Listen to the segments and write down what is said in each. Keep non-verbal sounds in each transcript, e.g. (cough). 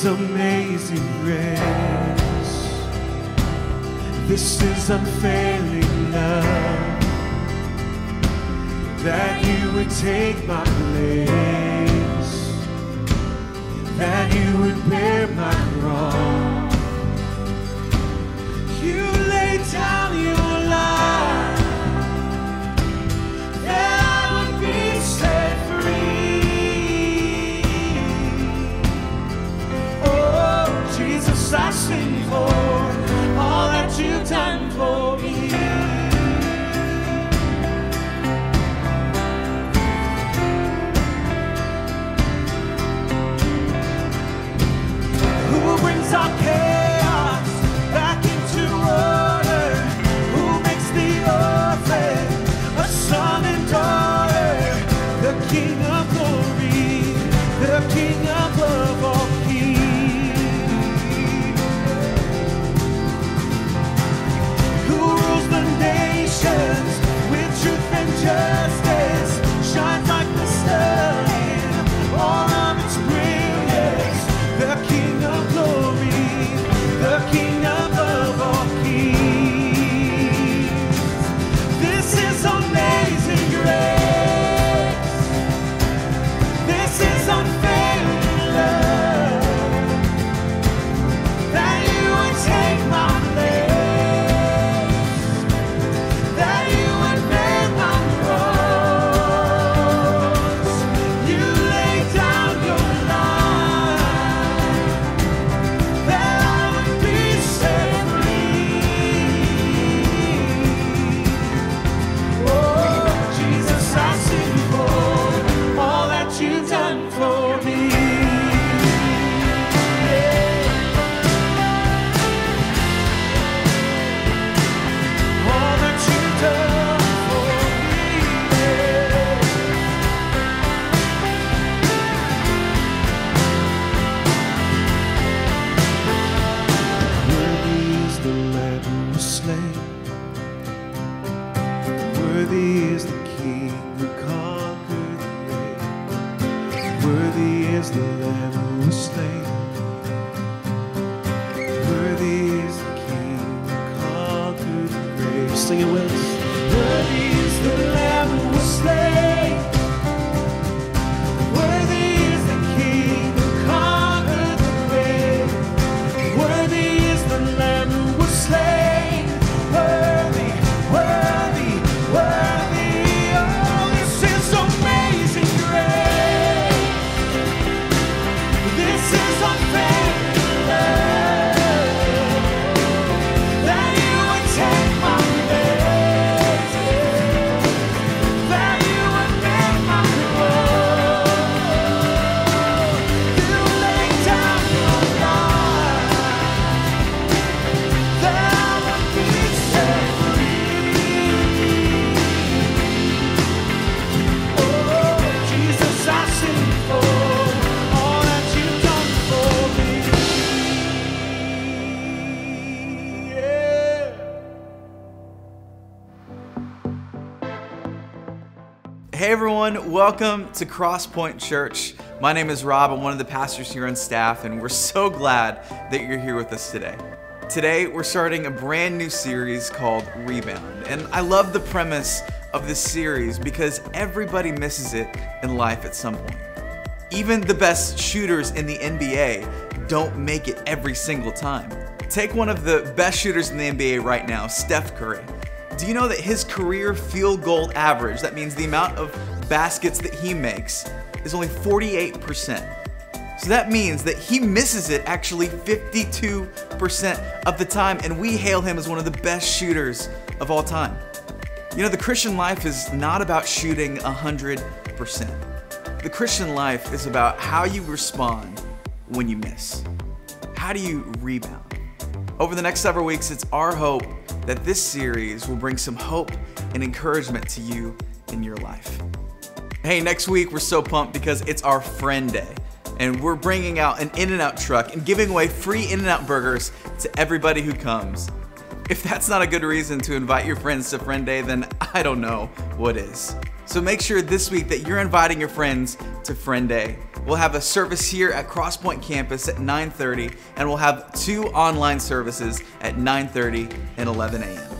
is amazing grace. This is unfailing love. That you would take my place. That you would bear Worthy is the Lamb Hey everyone, welcome to Crosspointe Church. My name is Rob, I'm one of the pastors here on staff, and we're so glad that you're here with us today. Today, we're starting a brand new series called Rebound, and I love the premise of this series because everybody misses it in life at some point. Even the best shooters in the NBA don't make it every single time. Take one of the best shooters in the NBA right now, Steph Curry. Do you know that his career field goal average, that means the amount of baskets that he makes, is only 48%? So that means that he misses it actually 52% of the time, and we hail him as one of the best shooters of all time. You know, the Christian life is not about shooting 100%. The Christian life is about how you respond when you miss. How do you rebound? Over the next several weeks, it's our hope that this series will bring some hope and encouragement to you in your life. Hey, next week we're so pumped because it's our friend day and we're bringing out an In-N-Out truck and giving away free In-N-Out burgers to everybody who comes. If that's not a good reason to invite your friends to Friend Day, then I don't know what is. So make sure this week that you're inviting your friends to Friend Day. We'll have a service here at Crosspointe campus at 9:30 and we'll have two online services at 9:30 and 11 a.m.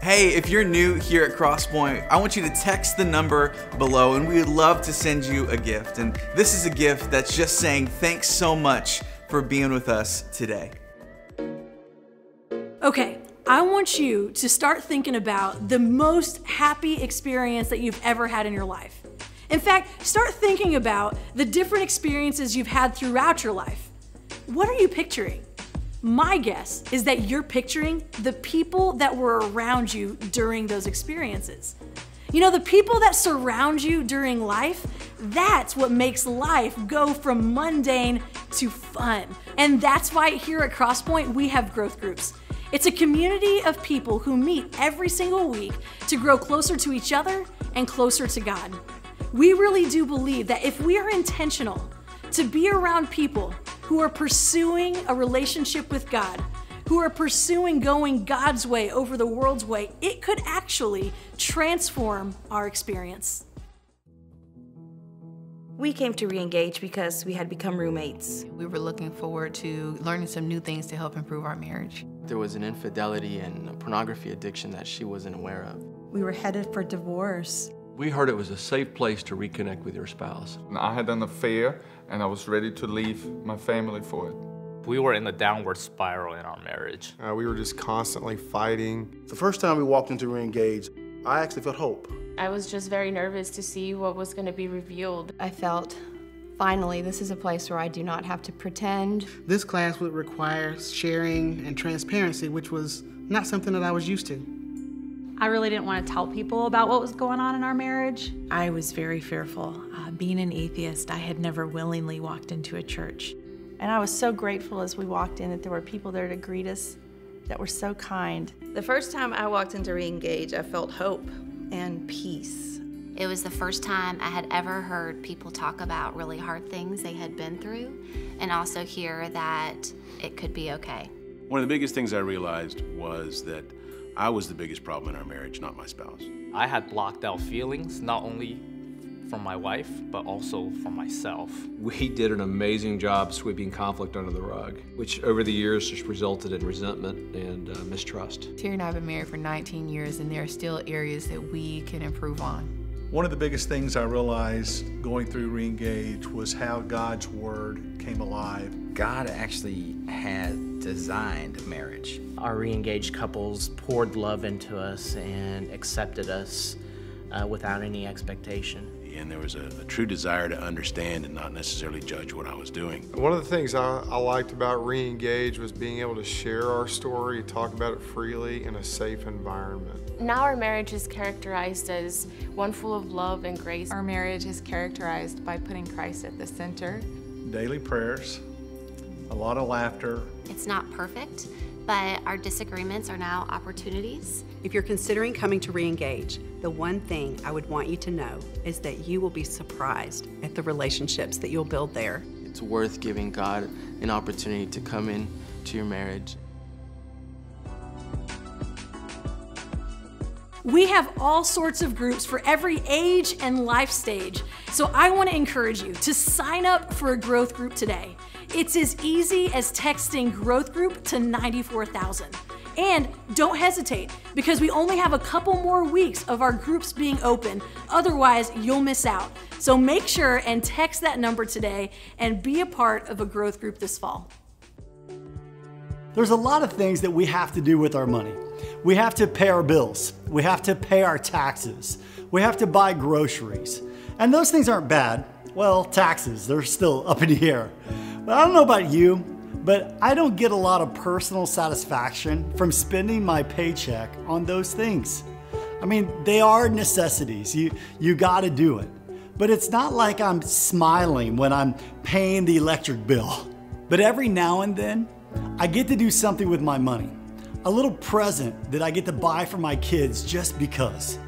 Hey, if you're new here at Crosspointe, I want you to text the number below and we would love to send you a gift. And this is a gift that's just saying thanks so much for being with us today. Okay, I want you to start thinking about the most happy experience that you've ever had in your life. In fact, start thinking about the different experiences you've had throughout your life. What are you picturing? My guess is that you're picturing the people that were around you during those experiences. You know, the people that surround you during life, that's what makes life go from mundane to fun. And that's why here at Crosspointe, we have growth groups. It's a community of people who meet every single week to grow closer to each other and closer to God. We really do believe that if we are intentional to be around people who are pursuing a relationship with God, who are pursuing going God's way over the world's way, it could actually transform our experience. We came to reengage because we had become roommates. We were looking forward to learning some new things to help improve our marriage. There was an infidelity and a pornography addiction that she wasn't aware of. We were headed for divorce. We heard it was a safe place to reconnect with your spouse. I had an affair and I was ready to leave my family for it. We were in a downward spiral in our marriage. Uh, we were just constantly fighting. The first time we walked into Reengage, I actually felt hope. I was just very nervous to see what was going to be revealed. I felt, finally, this is a place where I do not have to pretend. This class would require sharing and transparency, which was not something that I was used to. I really didn't want to tell people about what was going on in our marriage. I was very fearful. Uh, being an atheist, I had never willingly walked into a church. And I was so grateful as we walked in that there were people there to greet us that were so kind. The first time I walked into Reengage, I felt hope and peace. It was the first time I had ever heard people talk about really hard things they had been through and also hear that it could be okay. One of the biggest things I realized was that I was the biggest problem in our marriage, not my spouse. I had blocked out feelings, not only from my wife, but also from myself. We did an amazing job sweeping conflict under the rug, which over the years just resulted in resentment and uh, mistrust. Terry and I have been married for 19 years, and there are still areas that we can improve on. One of the biggest things I realized going through Reengage was how God's Word came alive. God actually had designed marriage. Our reengaged couples poured love into us and accepted us uh, without any expectation. And there was a, a, true desire to understand and not necessarily judge what I was doing. One of the things I, I liked about Reengage was being able to share our story, talk about it freely in a safe environment. Now our marriage is characterized as one full of love and grace. Our marriage is characterized by putting Christ at the center. Daily prayers, a lot of laughter. It's not perfect, but our disagreements are now opportunities. If you're considering coming to reengage, the one thing I would want you to know is that you will be surprised at the relationships that you'll build there. It's worth giving God an opportunity to come in to your marriage. We have all sorts of groups for every age and life stage. So I want to encourage you to sign up for a growth group today. It's as easy as texting growth group to 94,000. And don't hesitate because we only have a couple more weeks of our groups being open. Otherwise, you'll miss out. So make sure and text that number today and be a part of a growth group this fall. There's a lot of things that we have to do with our money. We have to pay our bills. We have to pay our taxes. We have to buy groceries. And those things aren't bad. Well, taxes, they're still (laughs) up in the air. But I don't know about you, but I don't get a lot of personal satisfaction from spending my paycheck on those things. I mean, they are necessities. You, you got to do it. But it's not like I'm smiling when I'm paying the electric bill. But every now and then, I get to do something with my money. A little present that I get to buy for my kids just because.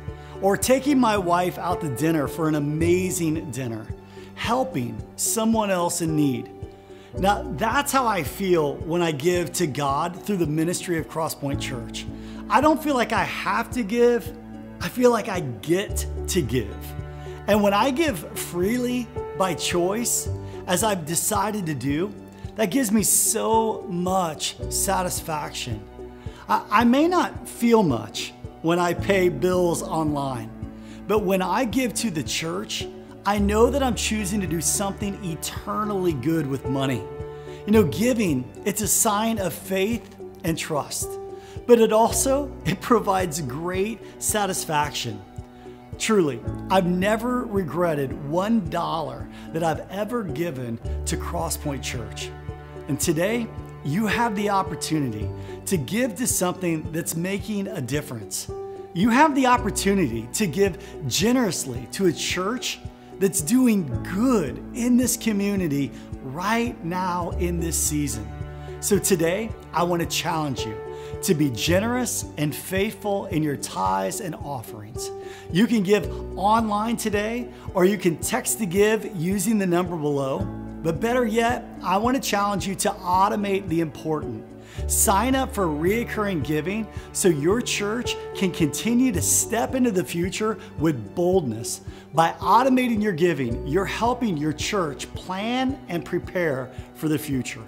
Or taking my wife out to dinner for an amazing dinner. Helping someone else in need. Now, that's how I feel when I give to God through the ministry of Crosspointe Church. I don't feel like I have to give, I feel like I get to give. And when I give freely by choice, as I've decided to do, that gives me so much satisfaction. I, may not feel much when I pay bills online, but when I give to the church, I know that I'm choosing to do something eternally good with money. You know, giving, it's a sign of faith and trust, but it also, (laughs) it provides great satisfaction. Truly, I've never regretted one dollar that I've ever given to Crosspointe Church. And today, you have the opportunity to give to something that's making a difference. You have the opportunity to give generously to a church that's doing good in this community right now in this season. So today, I want to challenge you to be generous and faithful in your tithes and offerings. You can give online today, or you can text to give using the number below. But better yet, I want to challenge you to automate the important. Sign up for reoccurring giving so your church can continue to step into the future with boldness. By automating your giving, you're helping your church plan and prepare for the future.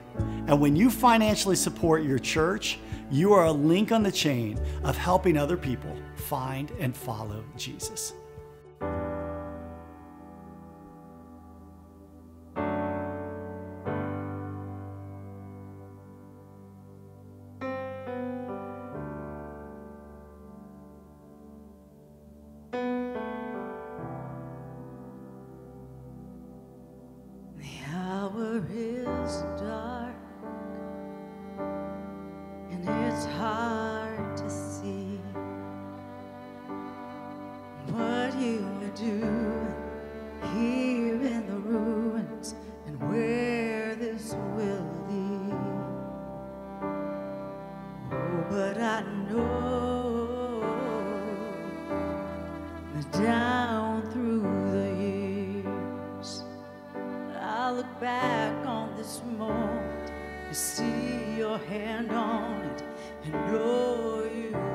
And when you financially support your church, you are a link on the chain of helping other people find and follow Jesus. Testify of the seas that we've crossed.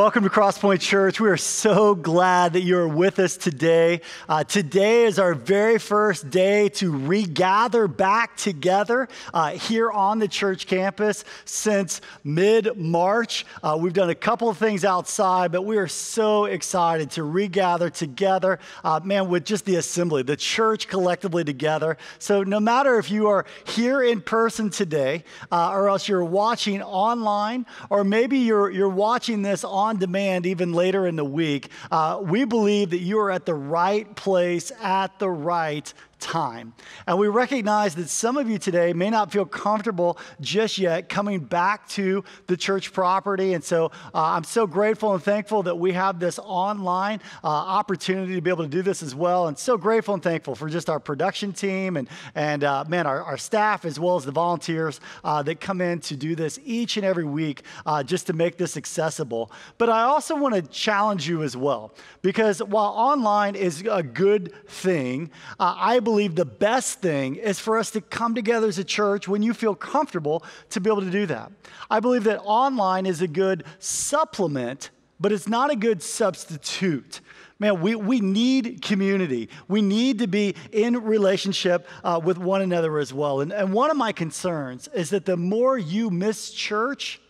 Welcome to Crosspointe Church. We are so glad that you're with us today. Uh, today is our very first day to regather back together uh, here on the church campus since mid March. Uh, we've done a couple of things outside, but we are so excited to regather together, uh, man, with just the assembly, the church collectively together. So, no matter if you are here in person today, uh, or else you're watching online, or maybe you're, you're watching this on demand even later in the week, uh, we believe that you are at the right place at the right time. And we recognize that some of you today may not feel comfortable just yet coming back to the church property. And so uh, I'm so grateful and thankful that we have this online uh, opportunity to be able to do this as well. And so grateful and thankful for just our production team and, and uh, man, our, our staff as well as the volunteers uh, that come in to do this each and every week uh, just to make this accessible. But I also want to challenge you as well because while online is a good thing, uh, I believe believe the best thing is for us to come together as a church when you feel comfortable to be able to do that. I believe that online is a good supplement, but it's not a good substitute. Man, we, we need community. We need to be in relationship uh, with one another as well. And, and one of my concerns is that the more you miss church,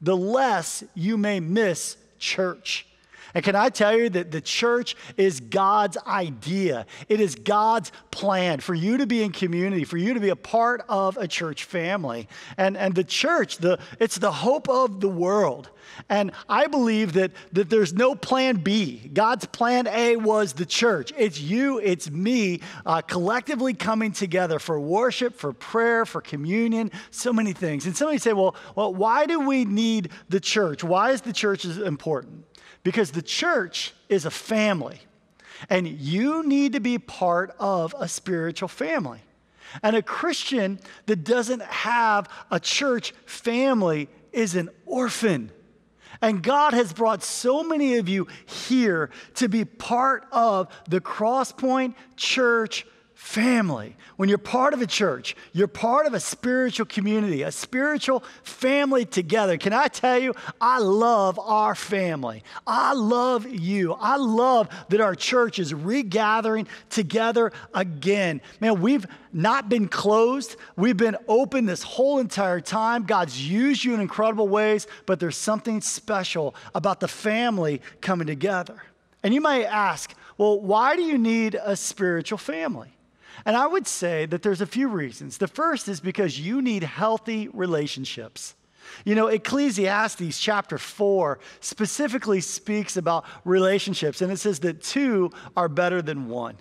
the less you may miss church. And can I tell you that the church is God's idea? It is God's plan for you to be in community, for you to be a part of a church family. And, and the church, the, it's the hope of the world. And I believe that, that there's no plan B. God's plan A was the church. It's you, it's me, uh, collectively coming together for worship, for prayer, for communion, so many things. And somebody say, well, well, why do we need the church? Why is the church important? Because the church is a family. And you need to be part of a spiritual family. And a Christian that doesn't have a church family is an orphan. And God has brought so many of you here to be part of the Crosspointe Church family. When you're part of a church, you're part of a spiritual community, a spiritual family together. Can I tell you, I love our family. I love you. I love that our church is regathering together again. Man, we've not been closed, we've been open this whole entire time. God's used you in incredible ways, but there's something special about the family coming together. And you might ask, well, why do you need a spiritual family? And I would say that there's a few reasons. The first is because you need healthy relationships. You know, Ecclesiastes chapter 4 specifically speaks about relationships, and it says that two are better than one.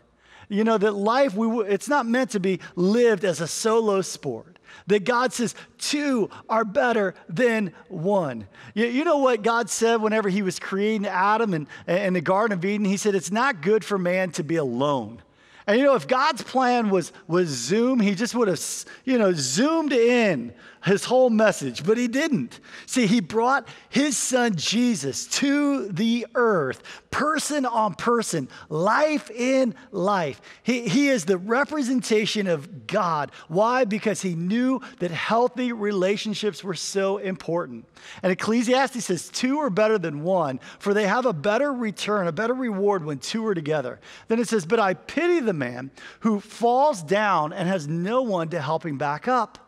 You know, that life, we, it's not meant to be lived as a solo sport. That God says two are better than one. You, you know what God said whenever He was creating Adam in, in the Garden of Eden? He said, It's not good for man to be alone. And you know, if God's plan was, was Zoom, he just would have, you know, zoomed in his whole message, but he didn't. See, he brought his son Jesus to the earth, person on person, life in life. He, he is the representation of God. Why? Because he knew that healthy relationships were so important. And Ecclesiastes says, Two are better than one, for they have a better return, a better reward when two are together. Then it says, But I pity the man who falls down and has no one to help him back up.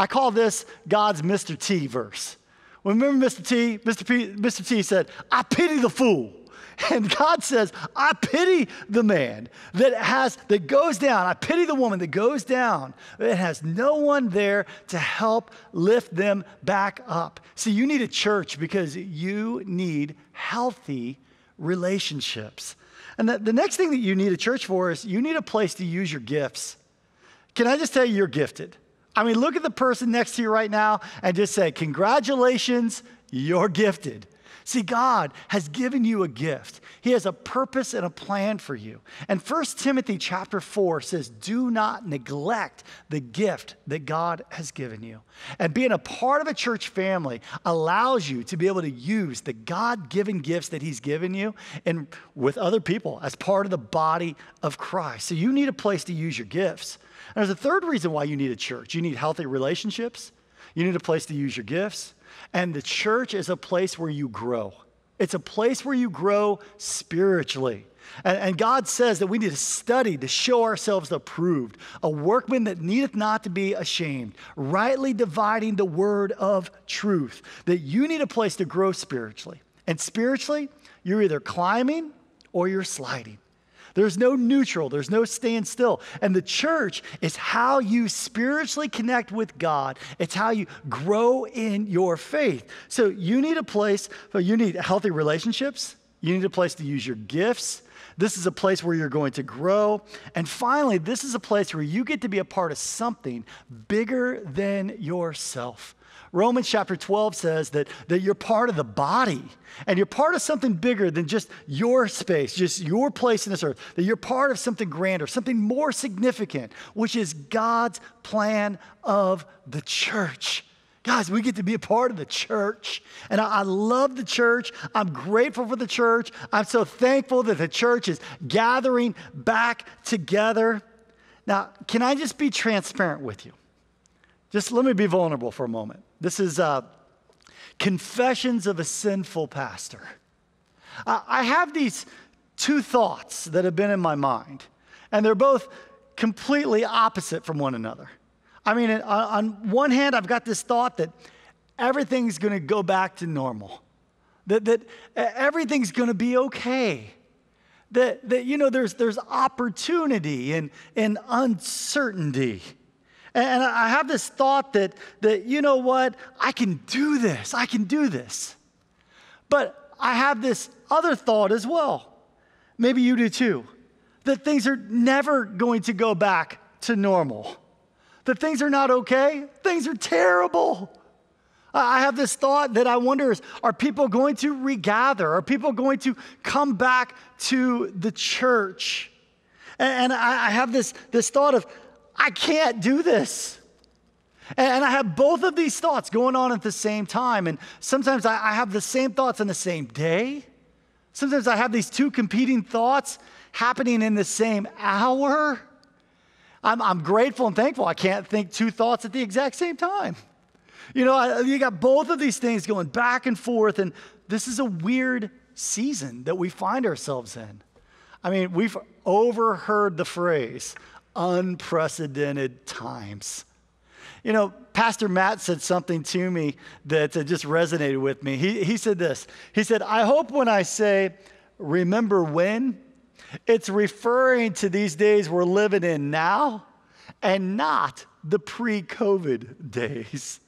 I call this God's Mr. T verse. Remember Mr. T? Mr. P, Mr. T said, I pity the fool. (laughs) And God says, I pity the man that has that goes down. I pity the woman that goes down that has no one there to help lift them back up. See, you need a church because you need healthy relationships. And the, the next thing that you need a church for is you need a place to use your gifts. Can I just tell you, you're gifted? I mean, look at the person next to you right now and just say, Congratulations, you're gifted. See, God has given you a gift. He has a purpose and a plan for you. And 1 Timothy chapter 4 says, Do not neglect the gift that God has given you. And being a part of a church family allows you to be able to use the God given gifts that He's given you and with other people as part of the body of Christ. So you need a place to use your gifts. And there's a third reason why you need a church you need healthy relationships, you need a place to use your gifts, and the church is a place where you grow. It's a place where you grow spiritually. And, and, God says that we need to study to show ourselves approved, a workman that needeth not to be ashamed, rightly dividing the word of truth. That you need a place to grow spiritually. And spiritually, you're either climbing or you're sliding. There's no neutral, there's no standstill. And the church is how you spiritually connect with God, it's how you grow in your faith. So you need a place, you need healthy relationships, you need a place to use your gifts. This is a place where you're going to grow. And finally, this is a place where you get to be a part of something bigger than yourself. Romans chapter 12 says that, that you're part of the body and you're part of something bigger than just your space, just your place in this earth, that you're part of something grander, something more significant, which is God's plan of the church. Guys, we get to be a part of the church. And I, I, love the church. I'm grateful for the church. I'm so thankful that the church is gathering back together. Now, can I just be transparent with you? Just let me be vulnerable for a moment. This is uh, Confessions of a Sinful Pastor. I have these two thoughts that have been in my mind, and they're both completely opposite from one another. I mean, on one hand, I've got this thought that everything's going to go back to normal, that, that everything's going to be okay. That, that you know, there's, there's opportunity and, and uncertainty. And I have this thought that, that, you know what, I can do this, I can do this. But I have this other thought as well. Maybe you do too. That things are never going to go back to normal. That things are not okay, things are terrible. I have this thought that I wonder is are people going to regather? Are people going to come back to the church? And, I have this, this thought of, I can't do this. And I have both of these thoughts going on at the same time. And sometimes I have the same thoughts on the same day. Sometimes I have these two competing thoughts happening in the same hour. I'm, I'm grateful and thankful I can't think two thoughts at the exact same time. You know, you got both of these things going back and forth, and this is a weird season that we find ourselves in. I mean, we've overheard the phrase unprecedented times. You know, Pastor Matt said something to me that just resonated with me. He, he said this He said, I hope when I say, remember when, it's referring to these days we're living in now and not the pre COVID days.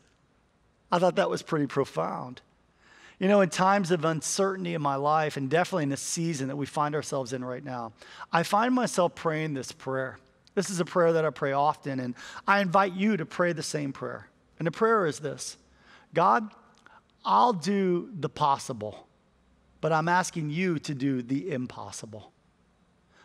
I thought that was pretty profound. You know, in times of uncertainty in my life, and definitely in the season that we find ourselves in right now, I find myself praying this prayer. This is a prayer that I pray often, and I invite you to pray the same prayer. And the prayer is this God, I'll do the possible, but I'm asking you to do the impossible.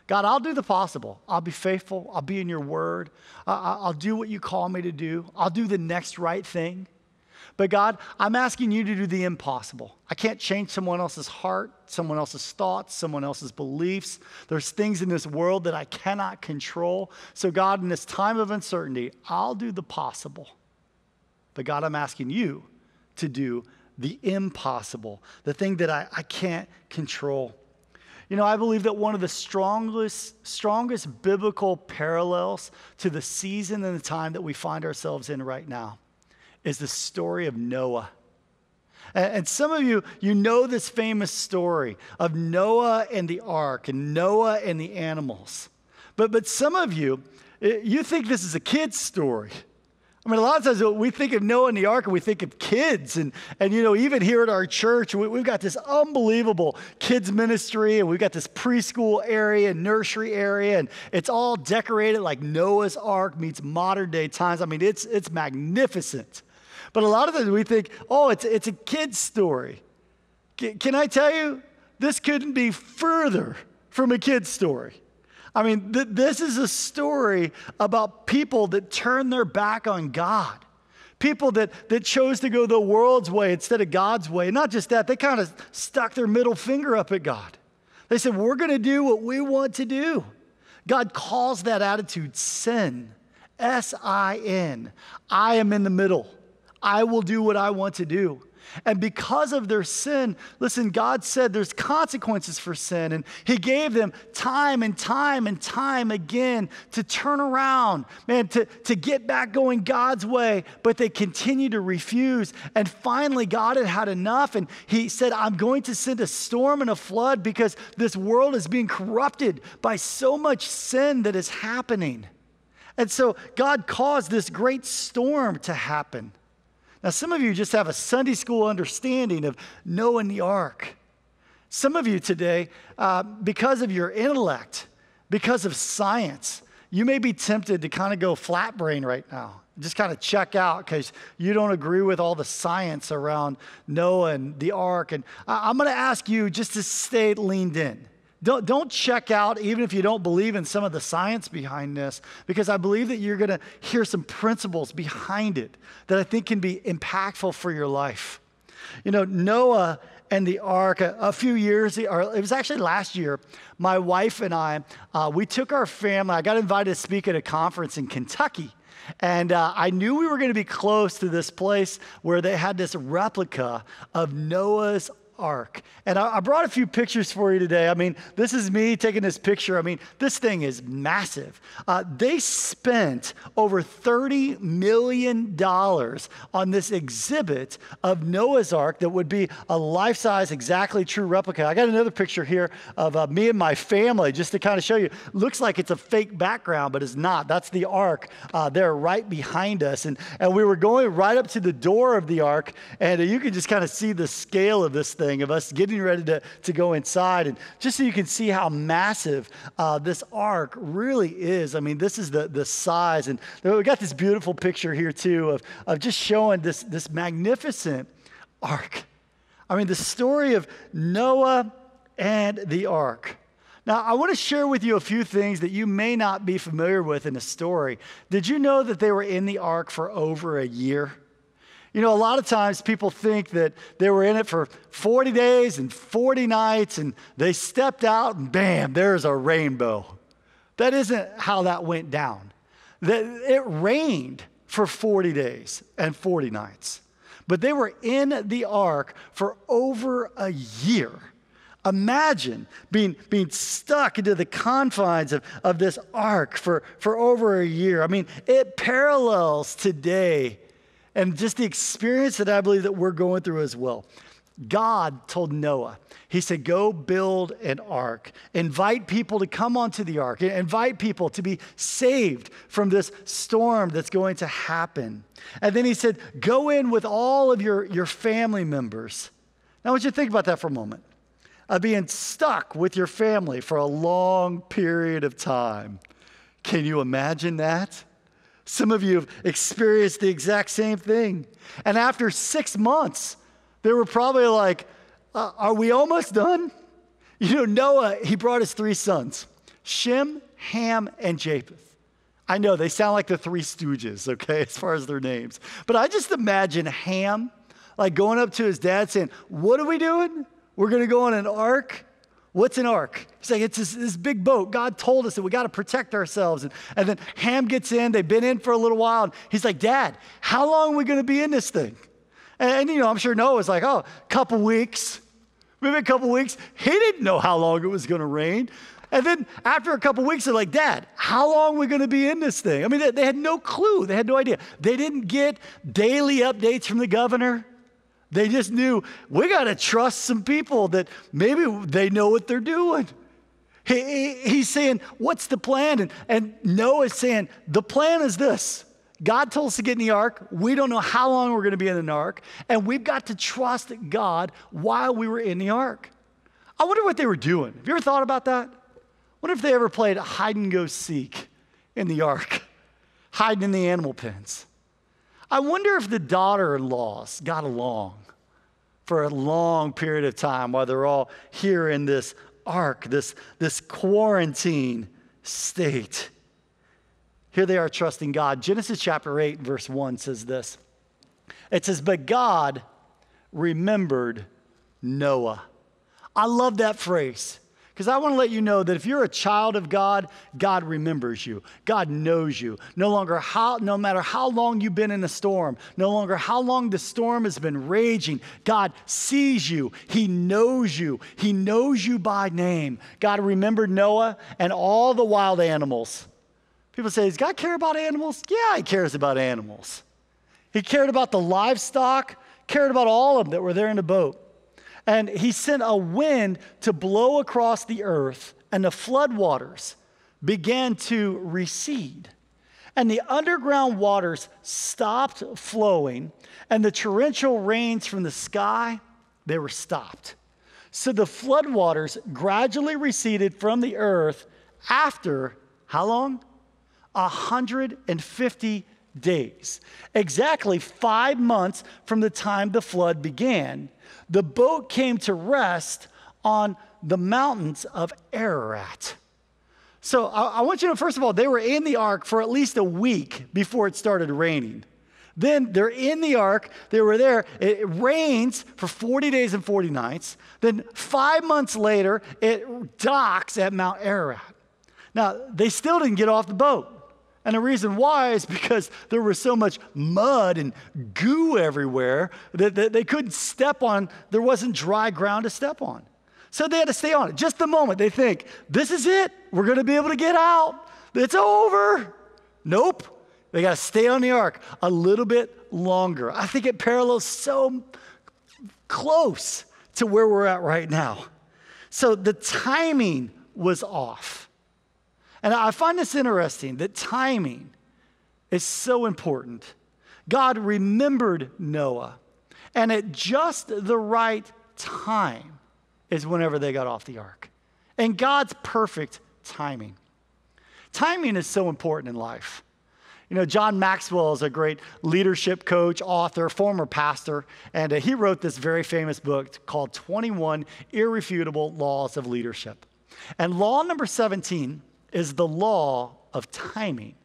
God, I'll do the possible. I'll be faithful. I'll be in your word. I'll do what you call me to do. I'll do the next right thing. But God, I'm asking you to do the impossible. I can't change someone else's heart, someone else's thoughts, someone else's beliefs. There's things in this world that I cannot control. So, God, in this time of uncertainty, I'll do the possible. But, God, I'm asking you to do the impossible, the thing that I, I can't control. You know, I believe that one of the strongest, strongest biblical parallels to the season and the time that we find ourselves in right now is the story of Noah. And some of you, you know this famous story of Noah and the ark and Noah and the animals. But, but some of you, eh, you think this is a kid's story. I mean, a lot of times we think of Noah and the ark and we think of kids. And, and you know, even here at our church, we, have got this unbelievable kids ministry and we've got this preschool area and nursery area. And it's all decorated like Noah's ark meets modern day times. I mean, it's, it's magnificent. But a lot of times we think, oh, it's, it's a kid's story. Can, can I tell you, this couldn't be further from a kid's story. I mean, th- this is a story about people that turned their back on God. People that, that chose to go the world's way instead of God's way. Not just that, they kind of stuck their middle finger up at God. They said, We're going to do what we want to do. God calls that attitude sin. S I N. I am in the middle. I will do what I want to do. And because of their sin, listen, God said there's consequences for sin. And He gave them time and time and time again to turn around, man, to, to get back going God's way. But they continue to refuse. And finally, God had had enough. And He said, I'm going to send a storm and a flood because this world is being corrupted by so much sin that is happening. And so God caused this great storm to happen. Now, some of you just have a Sunday school understanding of Noah the ark. Some of you today, uh, because of your intellect, because of science, you may be tempted to kind of go flat brain right now. Just kind of check out because you don't agree with all the science around Noah and the ark. And I'm going to ask you just to stay leaned in. Don't, don't check out, even if you don't believe in some of the science behind this, because I believe that you're going to hear some principles behind it that I think can be impactful for your life. You know, Noah and the ark, a, a few years, or it was actually last year, my wife and I, uh, we took our family, I got invited to speak at a conference in Kentucky. And uh, I knew we were going to be close to this place where they had this replica of Noah's ark. And I, I, brought a few pictures for you today. I mean, this is me taking this picture. I mean, this thing is massive. Uh, they spent over $30 million on this exhibit of Noah's ark that would be a life size, exactly true replica. I got another picture here of uh, me and my family just to kind of show you. Looks like it's a fake background, but it's not. That's the ark uh, there right behind us. And, and we were going right up to the door of the ark, and you can just kind of see the scale of this thing thing of us getting ready to, to go inside. And just so you can see how massive uh, this ark really is. I mean, this is the, the size. And we got this beautiful picture here, too, of, of just showing this, this magnificent ark. I mean, the story of Noah and the ark. Now, I want to share with you a few things that you may not be familiar with in the story. Did you know that they were in the ark for over a year? You know, a lot of times people think that they were in it for 40 days and 40 nights and they stepped out and bam, there's a rainbow. That isn't how that went down. It rained for 40 days and 40 nights, but they were in the ark for over a year. Imagine being, being stuck into the confines of, of this ark for, for over a year. I mean, it parallels today and just the experience that I believe that we're going through as well. God told Noah, He said, Go build an ark. Invite people to come onto the ark. Invite people to be saved from this storm that's going to happen. And then He said, Go in with all of your, your family members. Now, I want you to think about that for a moment of being stuck with your family for a long period of time. Can you imagine that? Some of you have experienced the exact same thing. And after six months, they were probably like, uh, Are we almost done? You know, Noah, he brought his three sons Shem, Ham, and Japheth. I know they sound like the three stooges, okay, (laughs) as far as their names. But I just imagine Ham like going up to his dad saying, What are we doing? We're going to go on an ark. What's an ark? He's like, it's this, this big boat. God told us that we got to protect ourselves. And, and then Ham gets in. They've been in for a little while. And he's like, Dad, how long are we going to be in this thing? And, and, you know, I'm sure Noah's like, oh, a couple weeks. Maybe a couple weeks. He didn't know how long it was going to rain. And then after a couple weeks, they're like, Dad, how long are we going to be in this thing? I mean, they, they had no clue. They had no idea. They didn't get daily updates from the governor. They just knew we got to trust some people that maybe they know what they're doing. He, he, he's saying, What's the plan? And, and Noah's saying, The plan is this God told us to get in the ark. We don't know how long we're going to be in the ark. And we've got to trust God while we were in the ark. I wonder what they were doing. Have you ever thought about that? What if they ever played hide and go seek in the ark, hiding in the animal pens? I wonder if the daughter in laws got along for a long period of time while they're all here in this ark, this, this quarantine state. Here they are trusting God. Genesis chapter 8, verse 1 says this It says, But God remembered Noah. I love that phrase. Because I want to let you know that if you're a child of God, God remembers you. God knows you. No longer how, no matter how long you've been in a storm, no longer how long the storm has been raging, God sees you. He knows you. He knows you by name. God remembered Noah and all the wild animals. People say, Does God care about animals? Yeah, He cares about animals. He cared about the livestock, cared about all of them that were there in the boat. And he sent a wind to blow across the earth, and the floodwaters began to recede. And the underground waters stopped flowing, and the torrential rains from the sky, they were stopped. So the floodwaters gradually receded from the earth after how long? 150 days. Exactly five months from the time the flood began the boat came to rest on the mountains of Ararat. So I, I, want you to know, first of all, they were in the ark for at least a week before it started raining. Then they're in the ark, they were there. It rains for 40 days and 40 nights. Then five months later, it docks at Mount Ararat. Now, they still didn't get off the boat. And the reason why is because there was so much mud and goo everywhere that, that they couldn't step on, there wasn't dry ground to step on. So they had to stay on it. Just the moment they think, this is it, we're going to be able to get out, it's over. Nope. They got to stay on the ark a little bit longer. I think it parallels so close to where we're at right now. So the timing was off. And I find this interesting that timing is so important. God remembered Noah, and at just the right time is whenever they got off the ark. And God's perfect timing. Timing is so important in life. You know, John Maxwell is a great leadership coach, author, former pastor, and uh, he wrote this very famous book called 21 Irrefutable Laws of Leadership. And law number 17 is the law of timing.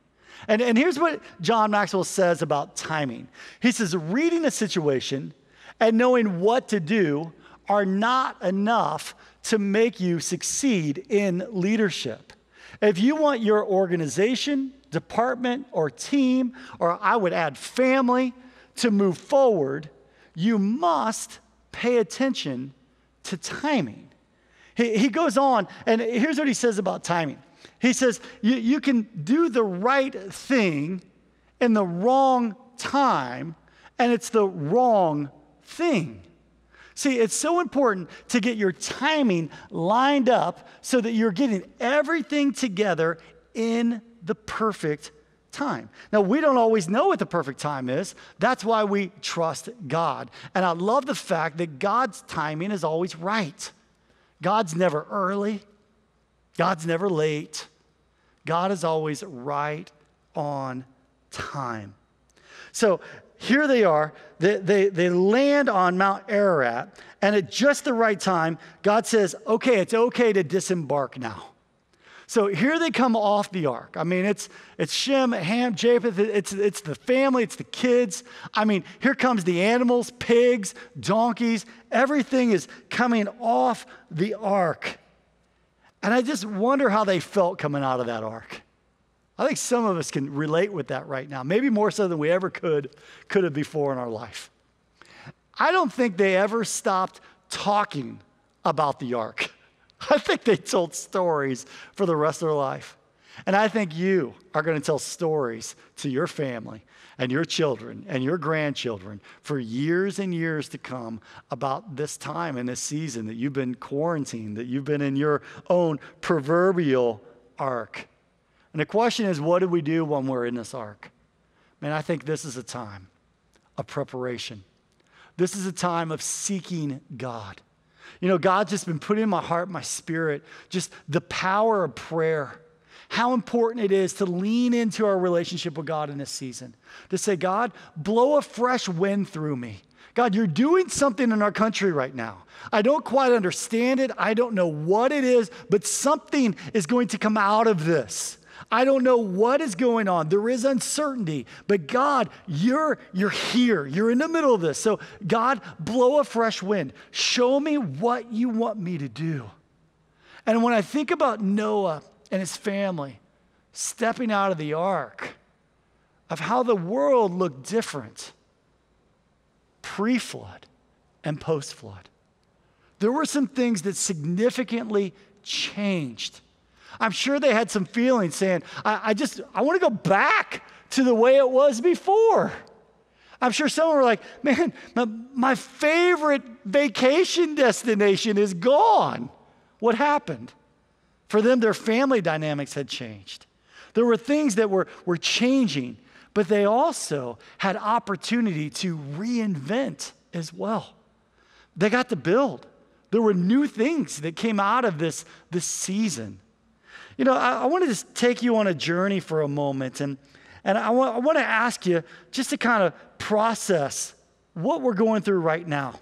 And, and here's what John Maxwell says about timing he says, reading a situation and knowing what to do are not enough to make you succeed in leadership. If you want your organization, department, or team, or I would add family, to move forward, you must pay attention to timing. He, he goes on, and here's what he says about timing. He says, you, can do the right thing in the wrong time, and it's the wrong thing. See, it's so important to get your timing lined up so that you're getting everything together in the perfect time. Now, we don't always know what the perfect time is. That's why we trust God. And I love the fact that God's timing is always right. God's never early, God's never late. God is always right on time. So here they are. They, they, they land on Mount Ararat, and at just the right time, God says, okay, it's okay to disembark now. So here they come off the ark. I mean, it's, it's Shem, Ham, Japheth, it's, it's the family, it's the kids. I mean, here comes the animals, pigs, donkeys. Everything is coming off the ark. And I just wonder how they felt coming out of that ark. I think some of us can relate with that right now, maybe more so than we ever could, could have before in our life. I don't think they ever stopped talking about the ark. (laughs) I think they told stories for the rest of their life. And I think you are going to tell stories to your family and your children and your grandchildren for years and years to come about this time and this season that you've been quarantined, that you've been in your own proverbial ark. And the question is, what do we do when we're in this ark? Man, I think this is a time of preparation. This is a time of seeking God. You know, God's just been putting in my heart, my spirit, just the power of prayer. How important it is to lean into our relationship with God in this season. To say, God, blow a fresh wind through me. God, you're doing something in our country right now. I don't quite understand it. I don't know what it is, but something is going to come out of this. I don't know what is going on. There is uncertainty, but God, you're you're here. You're in the middle of this. So God, blow a fresh wind. Show me what you want me to do. And when I think about Noah and his family stepping out of the ark, of how the world looked different pre-flood and post-flood. There were some things that significantly changed I'm sure they had some feelings saying, I, I just, I want to go back to the way it was before. I'm sure some were like, man, my favorite vacation destination is gone. What happened? For them, their family dynamics had changed. There were things that were, were changing, but they also had opportunity to reinvent as well. They got to build. There were new things that came out of this, this season. You know, I, I want to just take you on a journey for a moment, and, and I, want, I want to ask you just to kind of process what we're going through right now.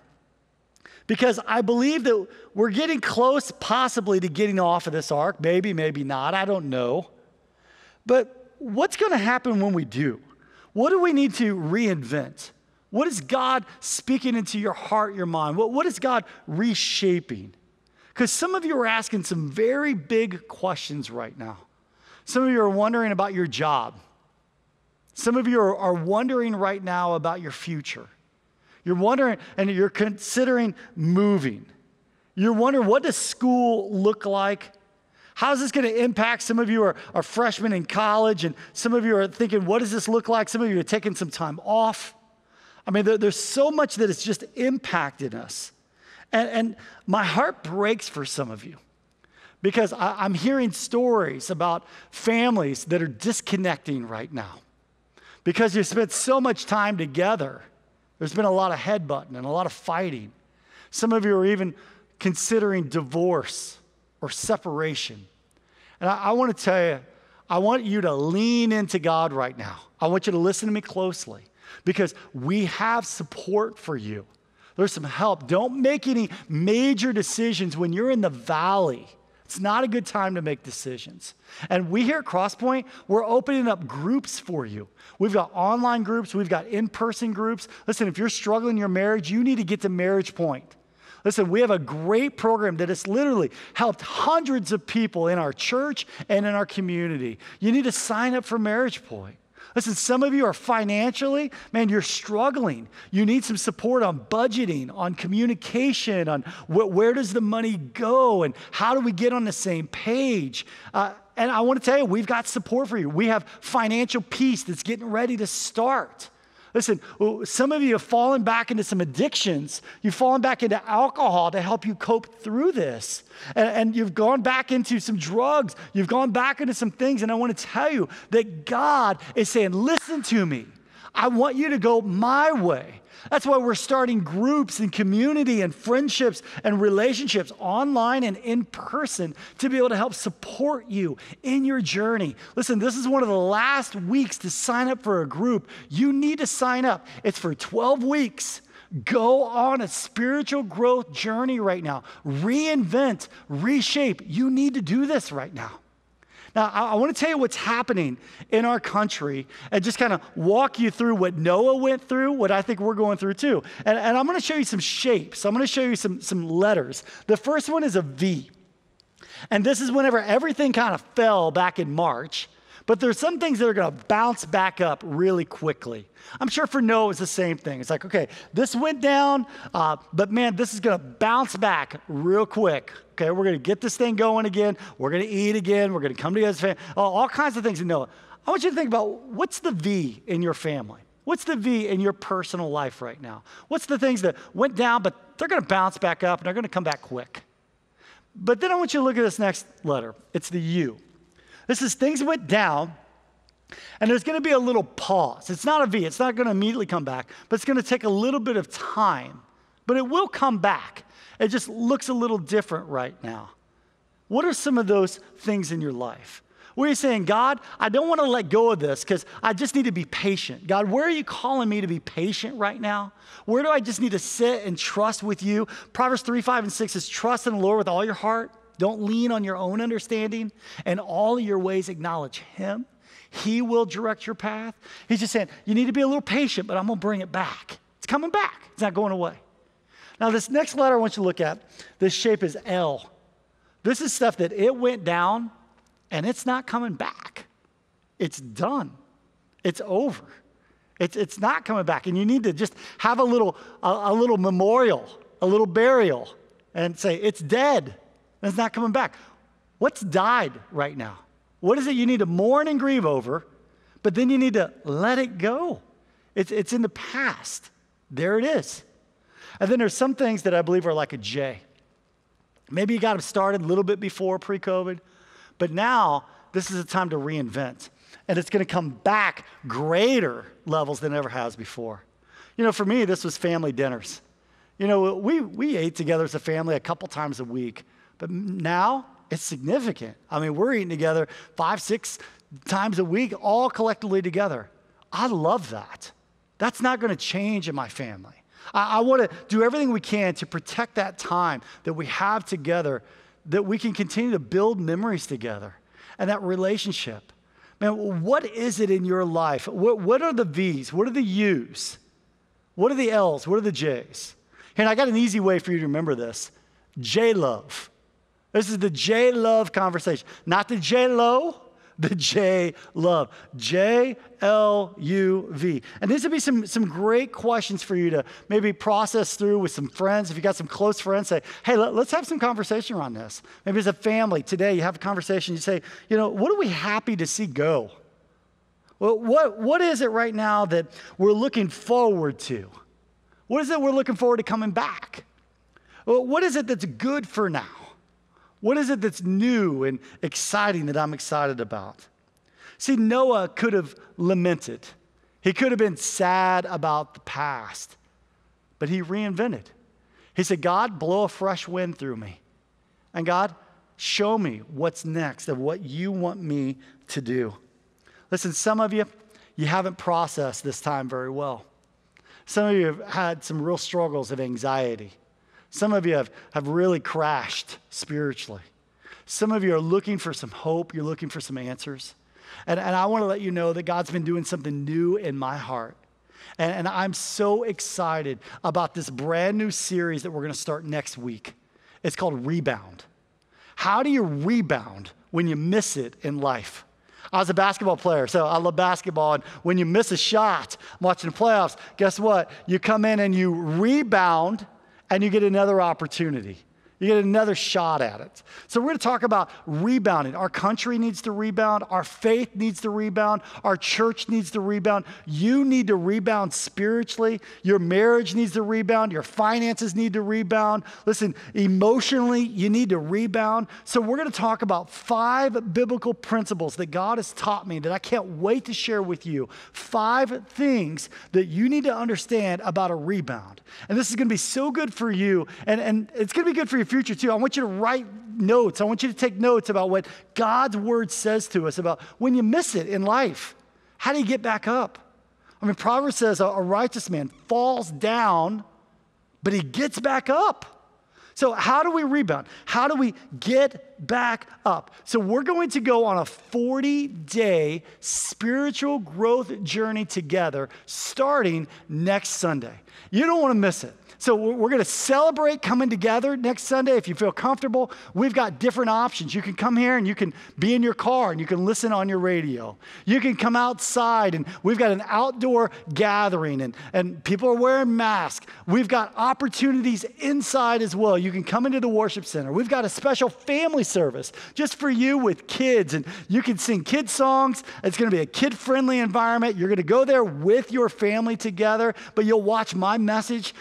Because I believe that we're getting close, possibly, to getting off of this ark. Maybe, maybe not. I don't know. But what's going to happen when we do? What do we need to reinvent? What is God speaking into your heart, your mind? What, what is God reshaping? Because some of you are asking some very big questions right now. Some of you are wondering about your job. Some of you are, are wondering right now about your future. You're wondering, and you're considering moving. You're wondering, what does school look like? How's this going to impact? Some of you are, are freshmen in college, and some of you are thinking, what does this look like? Some of you are taking some time off. I mean, there, there's so much that has just impacted us. And, and my heart breaks for some of you because I, am hearing stories about families that are disconnecting right now because you spent so much time together. There's been a lot of headbutting and a lot of fighting. Some of you are even considering divorce or separation. And I, I want to tell you, I want you to lean into God right now. I want you to listen to me closely because we have support for you. There's some help. Don't make any major decisions when you're in the valley. It's not a good time to make decisions. And we here at Crosspointe, we're opening up groups for you. We've got online groups, we've got in person groups. Listen, if you're struggling in your marriage, you need to get to Marriage Point. Listen, we have a great program that has literally helped hundreds of people in our church and in our community. You need to sign up for Marriage Point. Listen, some of you are financially, man, you're struggling. You need some support on budgeting, on communication, on wh- where does the money go and how do we get on the same page. Uh, and I want to tell you, we've got support for you. We have financial peace that's getting ready to start. Listen, some of you have fallen back into some addictions. You've fallen back into alcohol to help you cope through this. And, and, you've gone back into some drugs. You've gone back into some things. And I want to tell you that God is saying, listen to me. I want you to go my way. That's why we're starting groups and community and friendships and relationships online and in person to be able to help support you in your journey. Listen, this is one of the last weeks to sign up for a group. You need to sign up. It's for 12 weeks. Go on a spiritual growth journey right now. Reinvent, reshape. You need to do this right now. Now, I, I want to tell you what's happening in our country and just kind of walk you through what Noah went through, what I think we're going through too. And, and I'm going to show you some shapes. I'm going to show you some, some letters. The first one is a V. And this is whenever everything kind of fell back in March. But there's some things that are going to bounce back up really quickly. I'm sure for Noah it's the same thing. It's like, okay, this went down, uh, but man, this is going to bounce back real quick. Okay, we're going to get this thing going again. We're going to eat again. We're going to come together as a family. All, all kinds of things in Noah. I want you to think about what's the V in your family? What's the V in your personal life right now? What's the things that went down, but they're going to bounce back up and they're going to come back quick? But then I want you to look at this next letter. It's the U. This is things went down, and there's going to be a little pause. It's not a V, it's not going to immediately come back, but it's going to take a little bit of time. But it will come back. It just looks a little different right now. What are some of those things in your life? Where you're saying, God, I don't want to let go of this because I just need to be patient. God, where are you calling me to be patient right now? Where do I just need to sit and trust with you? Proverbs 3, 5, and 6 is trust in the Lord with all your heart don't lean on your own understanding. And all your ways acknowledge Him. He will direct your path. He's just saying, you need to be a little patient, but I'm going to bring it back. It's coming back, it's not going away. Now, this next letter I want you to look at, this shape is L. This is stuff that it went down and it's not coming back. It's done, it's over. It's, it's not coming back. And you need to just have a little, a, a little memorial, a little burial, and say, it's dead. It's not coming back. What's died right now? What is it you need to mourn and grieve over, but then you need to let it go? It's, it's in the past. There it is. And then there's some things that I believe are like a J. Maybe you got them started a little bit before pre COVID, but now this is a time to reinvent. And it's going to come back greater levels than ever has before. You know, for me, this was family dinners. You know, we, we ate together as a family a couple times a week. But now it's significant. I mean, we're eating together five, six times a week, all collectively together. I love that. That's not going to change in my family. I, I want to do everything we can to protect that time that we have together, that we can continue to build memories together and that relationship. Man, what is it in your life? What, what are the V's? What are the U's? What are the L's? What are the J's? And I got an easy way for you to remember this J love. This is the J love conversation, not the J lo, the J love. J L U V. And these would be some, some great questions for you to maybe process through with some friends. If you got some close friends, say, hey, let, us have some conversation around this. Maybe as a family today, you have a conversation, you say, you know, what are we happy to see go? Well, what, what is it right now that we're looking forward to? What is it we're looking forward to coming back? Well, what is it that's good for now? What is it that's new and exciting that I'm excited about? See, Noah could have lamented. He could have been sad about the past, but he reinvented. He said, God, blow a fresh wind through me. And God, show me what's next of what you want me to do. Listen, some of you, you haven't processed this time very well. Some of you have had some real struggles of anxiety. Some of you have, have really crashed spiritually. Some of you are looking for some hope, you're looking for some answers. And, and I want to let you know that God's been doing something new in my heart. And, and I'm so excited about this brand new series that we're going to start next week. It's called Rebound. How do you rebound when you miss it in life? I was a basketball player, so I love basketball. And when you miss a shot I'm watching the playoffs, guess what? You come in and you rebound and you get another opportunity. You get another shot at it. So, we're going to talk about rebounding. Our country needs to rebound. Our faith needs to rebound. Our church needs to rebound. You need to rebound spiritually. Your marriage needs to rebound. Your finances need to rebound. Listen, emotionally, you need to rebound. So, we're going to talk about five biblical principles that God has taught me that I can't wait to share with you. Five things that you need to understand about a rebound. And this is going to be so good for you, and, and it's going to be good for your future too. I want you to write notes. I want you to take notes about what God's word says to us about when you miss it in life. How do you get back up? I mean, Proverbs says a, righteous man falls down, but he gets back up. So, how do we rebound? How do we get back up? So, we're going to go on a 40 day spiritual growth journey together starting next Sunday. You don't want to miss it. So we're going to celebrate coming together next Sunday. If you feel comfortable, we've got different options. You can come here and you can be in your car and you can listen on your radio. You can come outside and we've got an outdoor gathering and, and people are wearing masks. We've got opportunities inside as well. You can come into the worship center. We've got a special family service just for you with kids and you can sing kids songs. It's going to be a kid friendly environment. You're going to go there with your family together, but you'll watch my message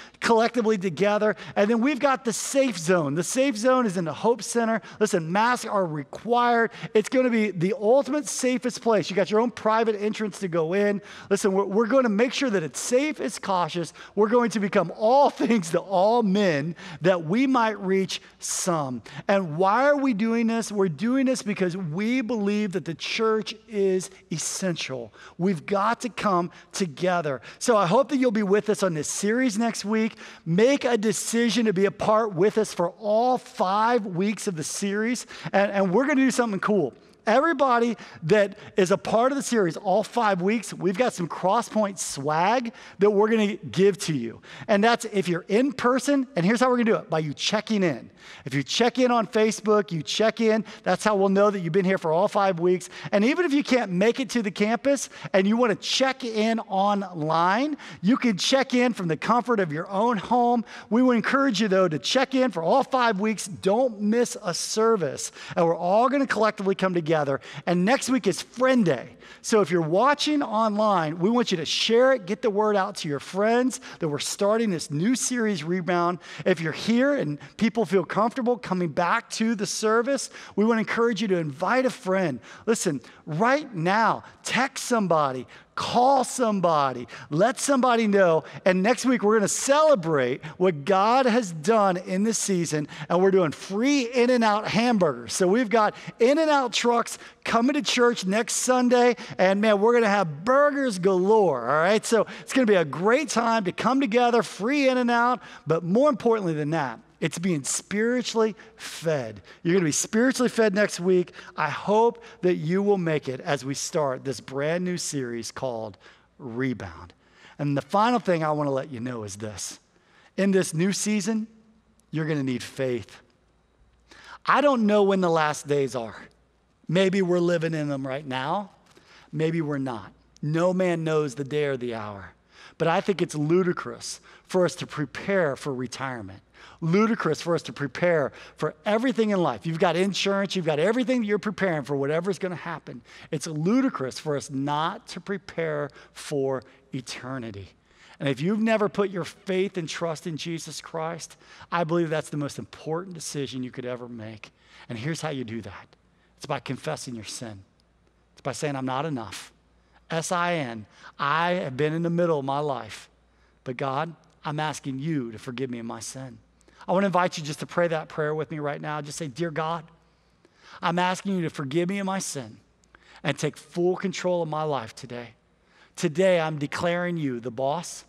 collectively together. And then we've got the safe zone. The safe zone is in the Hope Center. Listen, masks are required. It's going to be the ultimate safest place. You got your own private entrance to go in. Listen, we're, we're going to make sure that it's safe, it's cautious. We're going to become all (laughs) things to all men that we might reach some. And why are we doing this? We're doing this because we believe that the church is essential. We've got to come together. So I hope that you'll be with us on this series next week. Make a decision to be a part with us for all five weeks of the series. And, and we're going to do something cool. Everybody that is a part of the series, all five weeks, we've got some Crosspointe swag that we're going to give to you. And that's if you're in person, and here's how we're going to do it by you checking in. If you check in on Facebook, you check in, that's how we'll know that you've been here for all five weeks. And even if you can't make it to the campus and you want to check in online, you can check in from the comfort of your own home. We would encourage you, though, to check in for all five weeks. Don't miss a service. And we're all going to collectively come together. And next week is Friend Day. So if you're watching online, we want you to share it, get the word out to your friends that we're starting this new series, Rebound. If you're here and people feel comfortable coming back to the service, we want to encourage you to invite a friend. Listen, right now, text somebody, call somebody, let somebody know. And next week, we're going to celebrate what God has done in this season. And we're doing free In N Out hamburgers. So we've got In N Out trucks coming to church next Sunday. And man, we're going to have burgers galore. All right. So it's going to be a great time to come together, free In N Out. But more importantly than that, it's being spiritually fed. You're going to be spiritually fed next week. I hope that you will make it as we start this brand new series called Rebound. And the final thing I want to let you know is this in this new season, you're going to need faith. I don't know when the last days are. Maybe we're living in them right now, maybe we're not. No man knows the day or the hour. But I think it's ludicrous for us to prepare for retirement ludicrous for us to prepare for everything in life. You've got insurance, you've got everything that you're preparing for whatever's going to happen. It's ludicrous for us not to prepare for eternity. And if you've never put your faith and trust in Jesus Christ, I believe that's the most important decision you could ever make. And here's how you do that it's by confessing your sin, it's by saying, I'm not enough. S I N. I have been in the middle of my life, but God, I'm asking you to forgive me of my sin. I want to invite you just to pray that prayer with me right now. Just say, Dear God, I'm asking you to forgive me of my sin and take full control of my life today. Today, I'm declaring you the boss,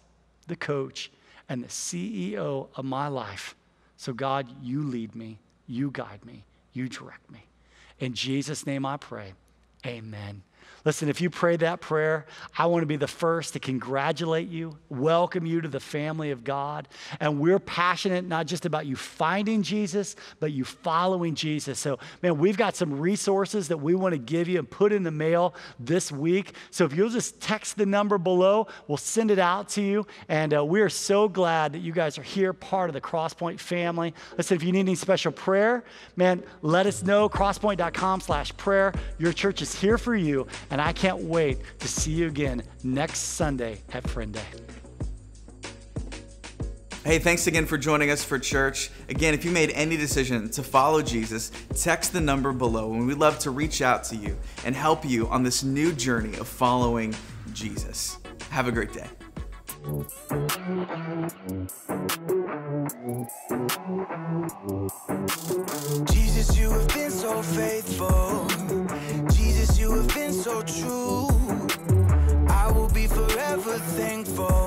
the coach, and the CEO of my life. So, God, you lead me, you guide me, you direct me. In Jesus' name I pray. Amen. Listen, if you prayed that prayer, I want to be the first to congratulate you, welcome you to the family of God. And we're passionate not just about you finding Jesus, but you following Jesus. So, man, we've got some resources that we want to give you and put in the mail this week. So, if you'll just text the number below, we'll send it out to you. And uh, we are so glad that you guys are here, part of the Crosspointe family. Listen, if you need any special prayer, man, let us know. Crosspoint.com slash prayer. Your church is here for you. And I can't wait to see you again next Sunday at Friend Day. Hey, thanks again for joining us for church. Again, if you made any decision to follow Jesus, text the number below, and we'd love to reach out to you and help you on this new journey of following Jesus. Have a great day. Jesus, you have been so faithful. So true. I will be forever thankful.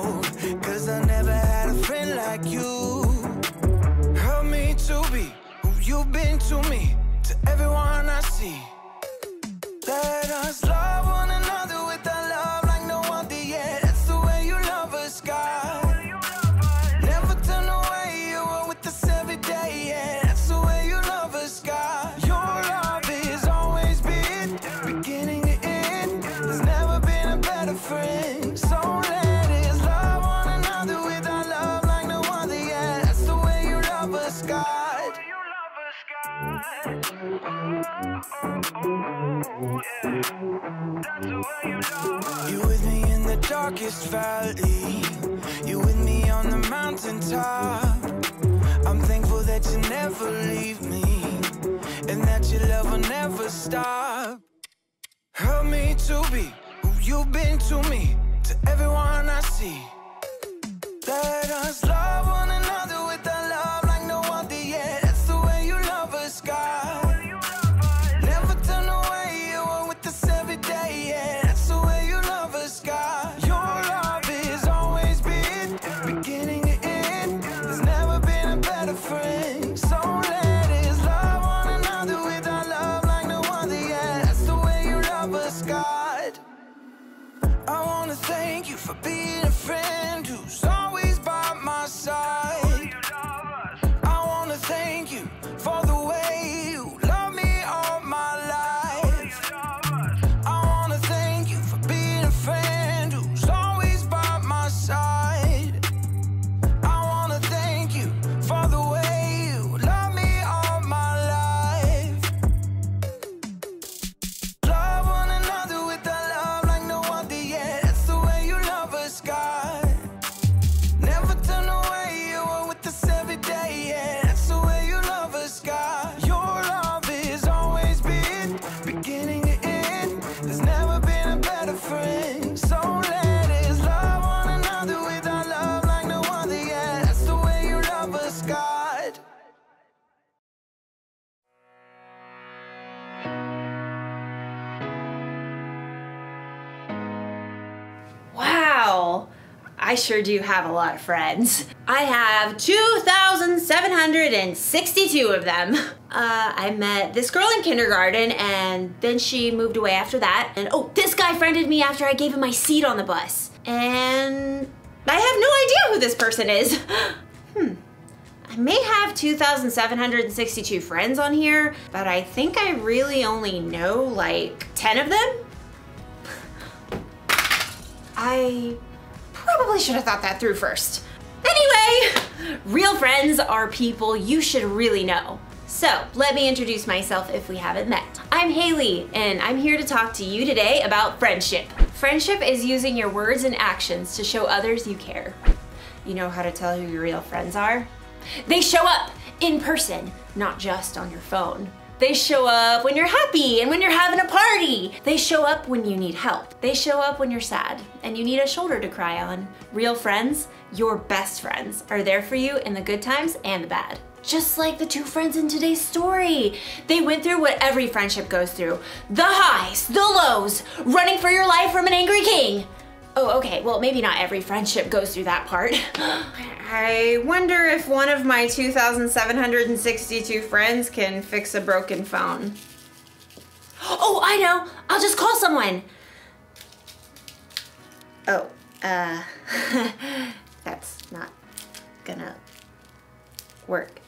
I sure do have a lot of friends. I have 2,762 of them. (laughs) Uh, I met this girl in kindergarten and then she moved away after that. And oh, this guy friended me after I gave him my seat on the bus. And I have no idea who this person is. (laughs) hmm. I may have 2,762 friends on here, but I think I really only know like 10 of them. (laughs) I probably should have thought that through first. Anyway, real friends are people you should really know. So, let me introduce myself if we haven't met. I'm Haley, and I'm here to talk to you today about friendship. Friendship is using your words and actions to show others you care. You know how to tell who your real friends are? They show up in person, not just on your phone. They show up when you're happy and when you're having a party. They show up when you need help. They show up when you're sad and you need a shoulder to cry on. Real friends, your best friends, are there for you in the good times and the bad. Just like the two friends in today's story. They went through what every friendship goes through the highs, the lows, running for your life from an angry king. Oh, okay, well, maybe not every friendship goes through that part. (gasps) I wonder if one of my 2,762 friends can fix a broken phone. Oh, I know. I'll just call someone. Oh, uh, (laughs) that's not gonna work.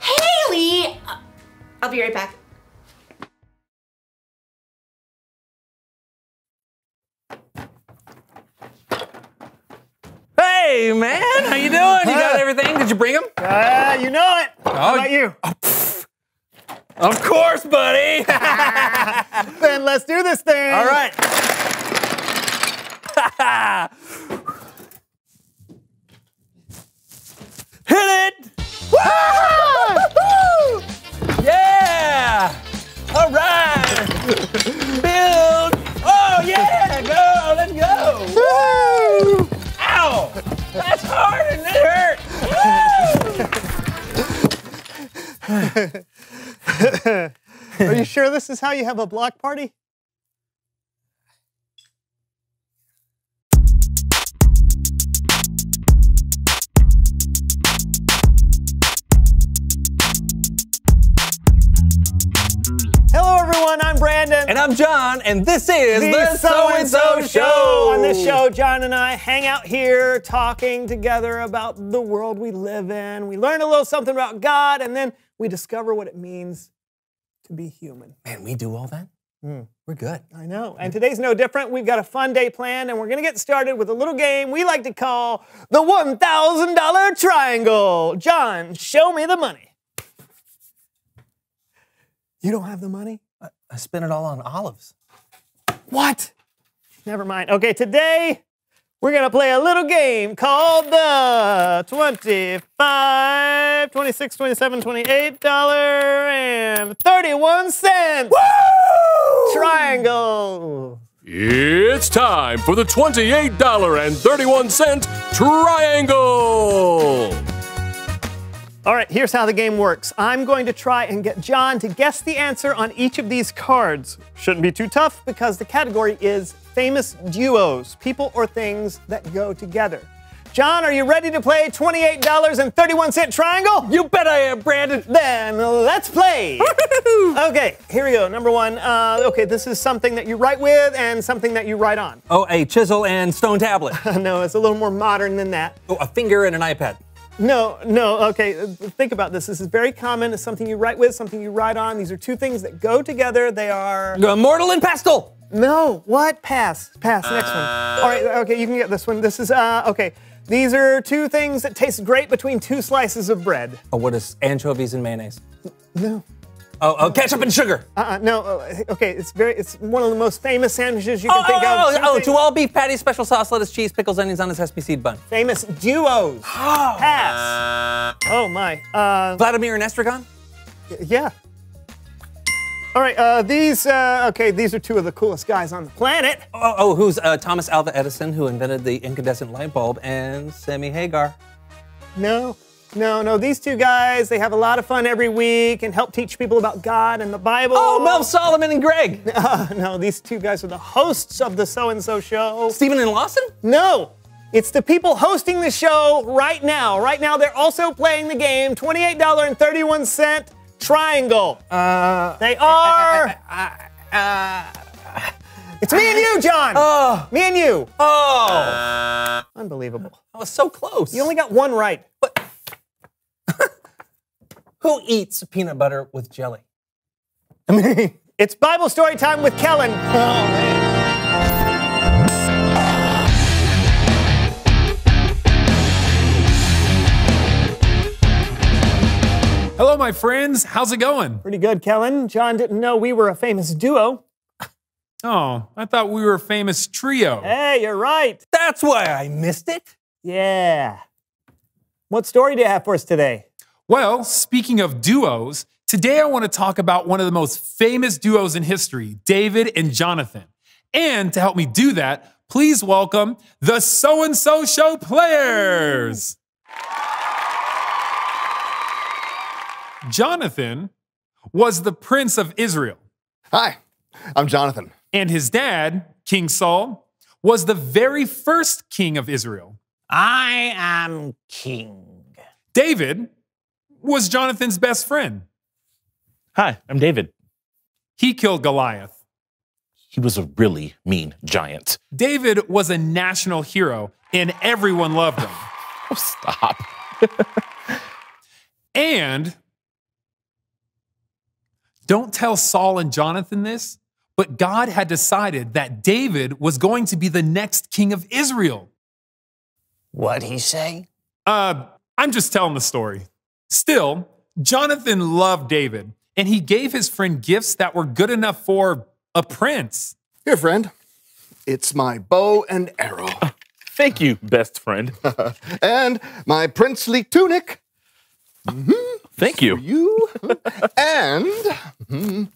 Haley! Uh, I'll be right back. Hey, man, how you doing? You got everything? Did you bring them? Uh, you know it. Oh, How about you? Of course, buddy. (laughs) then let's do this thing. All right. (laughs) Hit it! Woo! (laughs) yeah! All right! (laughs) Are you sure this is how you have a block party? Hello, everyone. I'm Brandon. And I'm John, and this is the, So and So Show. On this show, John and I hang out here talking together about the world we live in. We learn a little something about God, and then we discover what it means to be human. Man, we do all that? Hmm. We're good. I know. And today's no different. We've got a fun day planned, and we're going to get started with a little game we like to call the $1,000 Triangle. John, show me the money. You don't have the money? I spent it all on olives. What? Never mind. Okay, today we're going to play a little game called the 25, 26, 27, 28 dollar and 31 cents. Woo! Triangle. It's time for the $28.31 Triangle! All right, here's how the game works. I'm going to try and get John to guess the answer on each of these cards. Shouldn't be too tough because the category is famous duos, people or things that go together. John, are you ready to play $28.31 triangle? You bet I am, Brandon. Then let's play. (laughs) okay, here we go. Number one. Uh, okay, this is something that you write with and something that you write on. Oh, a chisel and stone tablet. (laughs) no, it's a little more modern than that. Oh, a finger and an iPad. No, no, okay, think about this. This is very common. It's something you write with, something you write on. These are two things that go together. They are. Mortal and pestle. No, what? Pass. Pass. Next one. All right, okay, you can get this one. This is, uh, okay. These are two things that taste great between two slices of bread. Oh, what is anchovies and mayonnaise? No. Oh, oh ketchup and sugar. Uh-uh, no, uh, okay, it's very, it's one of the most famous sandwiches you can Oh, think oh, of. oh, oh, two all beef patties, special sauce, lettuce, cheese, pickles, onions on a sesame seed bun. Famous duos. (gasps) Pass. Oh my. Uh, Vladimir and Estragon? yeah. All right, uh, these, uh, okay, these are two of the coolest guys on the planet. Oh, oh who's uh, Thomas Alva Edison, who invented the incandescent light bulb, and Sammy Hagar. No, no, no. These two guys, they have a lot of fun every week and help teach people about God and the Bible. Oh, Mel Solomon and Greg. (laughs) Uh, no, these two guys are the hosts of the So and So Show. Stephen and Lawson? No. It's the people hosting the show right now. Right now, they're also playing the game $28.31 Triangle. Uh, they are. uh, it's me and you, John. Oh. Me and you. Oh. Unbelievable. I was so close. You only got one right. (laughs) Who eats peanut butter with jelly? I mean, (laughs) it's Bible story time with Kellen. Oh, man. Hello, my friends. How's it going? Pretty good, Kellen. John didn't know we were a famous duo. (laughs) Oh, I thought we were a famous trio. Hey, you're right. That's why I missed it. Yeah. What story do you have for us today? Well, speaking of duos, today I want to talk about one of the most famous duos in history, David and Jonathan. And to help me do that, please welcome the So and So Show players. Jonathan was the prince of Israel. Hi, I'm Jonathan. And his dad, King Saul, was the very first king of Israel. I am king. David was Jonathan's best friend. Hi, I'm David. He killed Goliath. He was a really mean giant. David was a national hero, and everyone loved him. (laughs) oh, stop. (laughs) and don't tell Saul and Jonathan this, but God had decided that David was going to be the next king of Israel. What'd he say? Uh, I'm just telling the story. Still, Jonathan loved David, and he gave his friend gifts that were good enough for a prince. Here, friend. It's my bow and arrow. (laughs) Thank you, best friend. (laughs) and my princely tunic. Mm-hmm. Thank you. (laughs) you. and mm,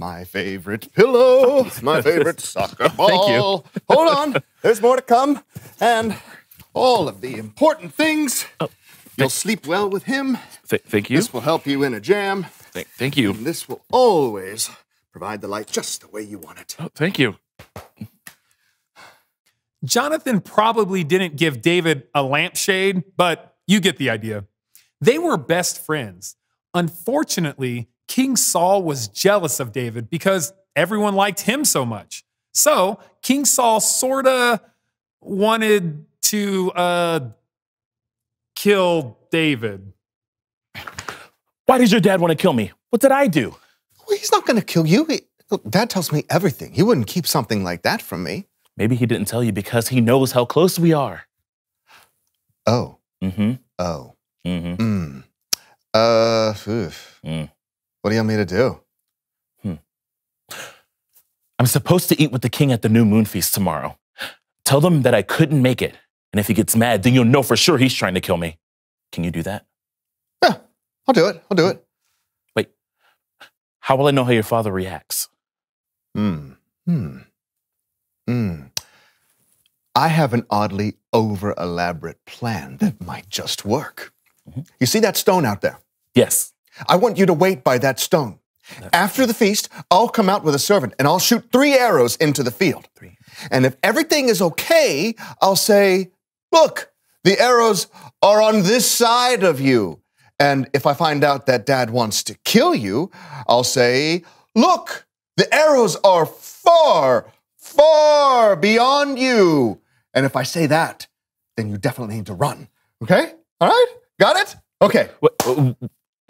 my favorite pillow, my (laughs) favorite soccer ball. Thank you. Hold on, there's more to come. And all of the important things. Oh, You'll sleep well with him. Th- thank you. This will help you in a jam. Th- thank you. And this will always provide the light just the way you want it. Oh, thank you. Jonathan probably didn't give David a lampshade, but you get the idea. They were best friends. Unfortunately, King Saul was jealous of David because everyone liked him so much. So, King Saul sort of wanted to uh, kill David. Why does your dad want to kill me? What did I do? Well, he's not going to kill you. He, look, dad tells me everything. He wouldn't keep something like that from me. Maybe he didn't tell you because he knows how close we are. Oh. Mm-hmm. Oh. Mm-hmm. Mm. Uh, oof. Mm. What do you want me to do? Hmm. I'm supposed to eat with the king at the new moon feast tomorrow. Tell them that I couldn't make it. And if he gets mad, then you'll know for sure he's trying to kill me. Can you do that? Yeah, I'll do it. I'll do it. Wait, how will I know how your father reacts? Hmm. Hmm. Hmm. I have an oddly over elaborate plan that might just work. Mm-hmm. You see that stone out there? Yes. I want you to wait by that stone. After the feast, I'll come out with a servant and I'll shoot three arrows into the field. Three. And if everything is okay, I'll say, Look, the arrows are on this side of you. And if I find out that dad wants to kill you, I'll say, Look, the arrows are far, far beyond you. And if I say that, then you definitely need to run. Okay? All right? Got it? Okay.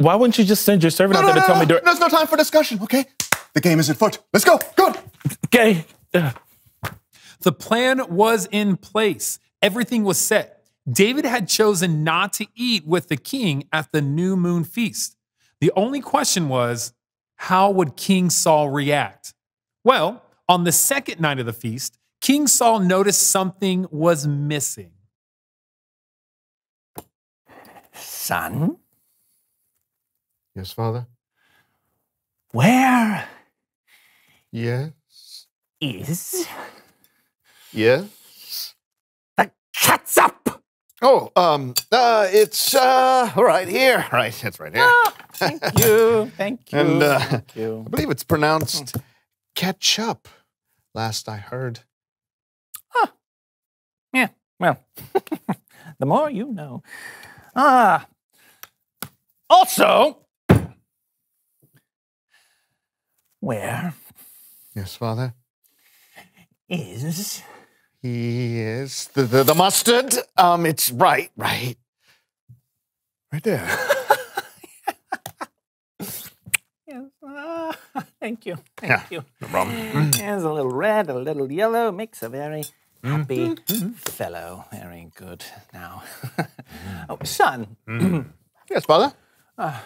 Why wouldn't you just send your servant No, out no, there to no, tell no. me during? There's no time for discussion, okay? The game is at foot. Let's go. Good. Okay. The plan was in place, everything was set. David had chosen not to eat with the king at the new moon feast. The only question was how would King Saul react? Well, on the second night of the feast, King Saul noticed something was missing. Son, Yes, Father? where Yes. is Yes. the catsup? Oh, um, uh, it's, uh, right here. Right, it's right here. Thank you. (laughs) Thank you. And, uh, Thank you. I believe it's pronounced ketchup, last I heard. Yeah, well, (laughs) the more you know. Ah. Also, where Yes, Father? is Yes. The, the, the mustard? Um, it's right, right. Right there. (laughs) Yes. ah, (laughs) thank you. Thank Yeah, you. no problem. Mm. There's a little red, a little yellow, makes a very happy mm-hmm. Mm-hmm. fellow. Very good. Now, mm-hmm. (laughs) oh, son. yes, Father? Uh,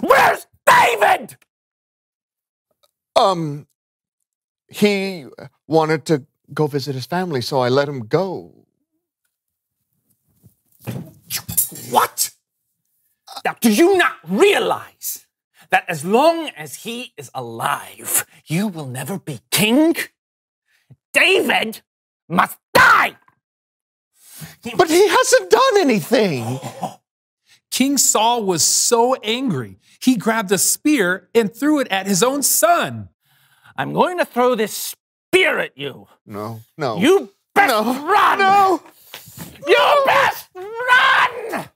where's David? Um, he wanted to go visit his family, so I let him go. What? Now, do you not realize that as long as he is alive, you will never be king? David must die! But he hasn't done anything. (laughs) King Saul was so angry, he grabbed a spear and threw it at his own son. I'm going to throw this spear at you. No, no. You best run! No! You best run!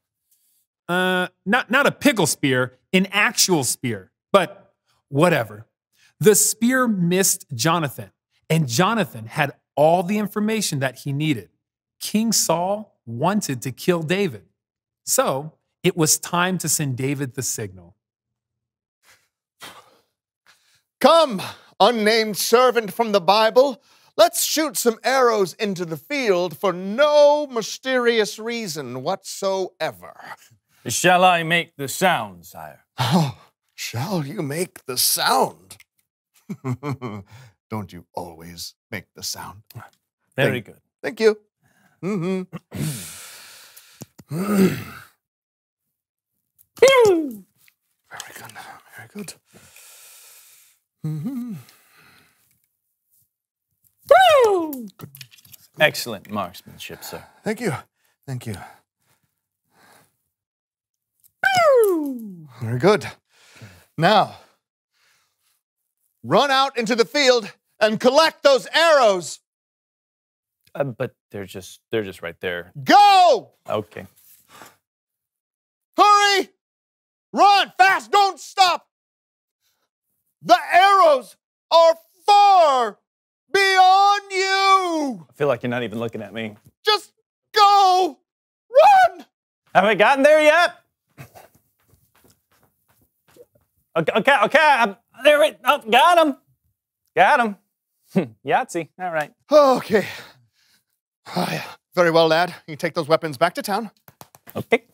Uh, not not a pickle spear, an actual spear. But whatever. The spear missed Jonathan, and Jonathan had all the information that he needed. King Saul wanted to kill David. So it was time to send David the signal. Come, unnamed servant from the Bible, let's shoot some arrows into the field for no mysterious reason whatsoever. Shall I make the sound, sire? Oh, shall you make the sound? (laughs) Don't you always make the sound? Very Thank- good. Thank you. hmm (clears throat) Very good. Very good. Mhm. Excellent marksmanship, sir. Thank you. Thank you. Very good. Now, run out into the field and collect those arrows. Uh, but they're just they're just right there. Go! Okay. Hurry! Run fast, don't stop! The arrows are far beyond you! I feel like you're not even looking at me. Just go! Run! Have I gotten there yet? Okay, okay, okay. I'm, there we oh, got him. Got him. Yahtzee. All right. Okay. Ah, yeah. Very well, lad. You take those weapons back to town. Okay.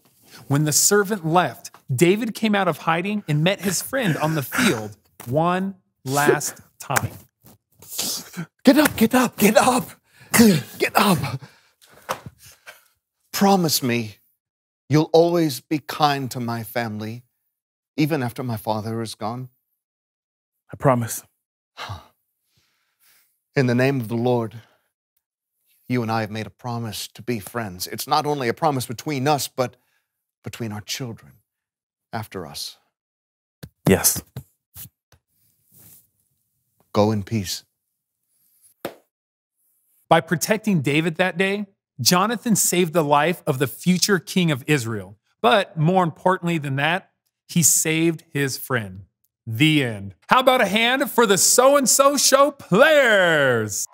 When the servant left, David came out of hiding and met his friend on the field one last time. Get up, get up, get up, get up. Promise me you'll always be kind to my family, even after my father is gone. I promise. In the name of the Lord, you and I have made a promise to be friends. It's not only a promise between us, but between our children after us. Yes. Go in peace. By protecting David that day, Jonathan saved the life of the future king of Israel. But more importantly than that, he saved his friend. The end. How about a hand for the so and so show players?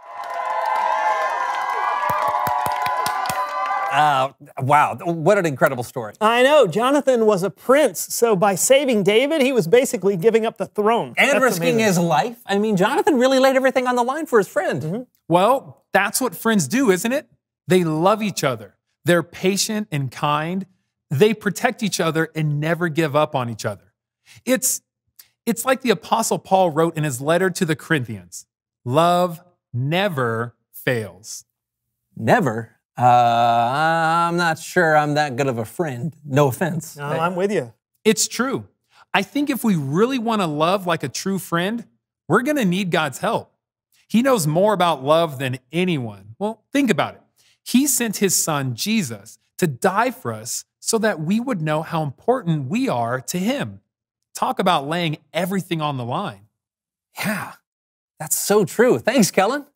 Uh, wow, what an incredible story. I know. Jonathan was a prince, so by saving David, he was basically giving up the throne. And That's risking amazing. his life. I mean, Jonathan really laid everything on the line for his friend. Mm-hmm. Well, that's what friends do, isn't it? They love each other. They're patient and kind. They protect each other and never give up on each other. It's it's like the apostle Paul wrote in his letter to the Corinthians. Love never fails. Never. Uh, I'm not sure I'm that good of a friend. No offense. No, I'm with you. It's true. I think if we really want to love like a true friend, we're going to need God's help. He knows more about love than anyone. Well, think about it. He sent his son, Jesus, to die for us so that we would know how important we are to him. Talk about laying everything on the line. Yeah, that's so true. Thanks, Kellen.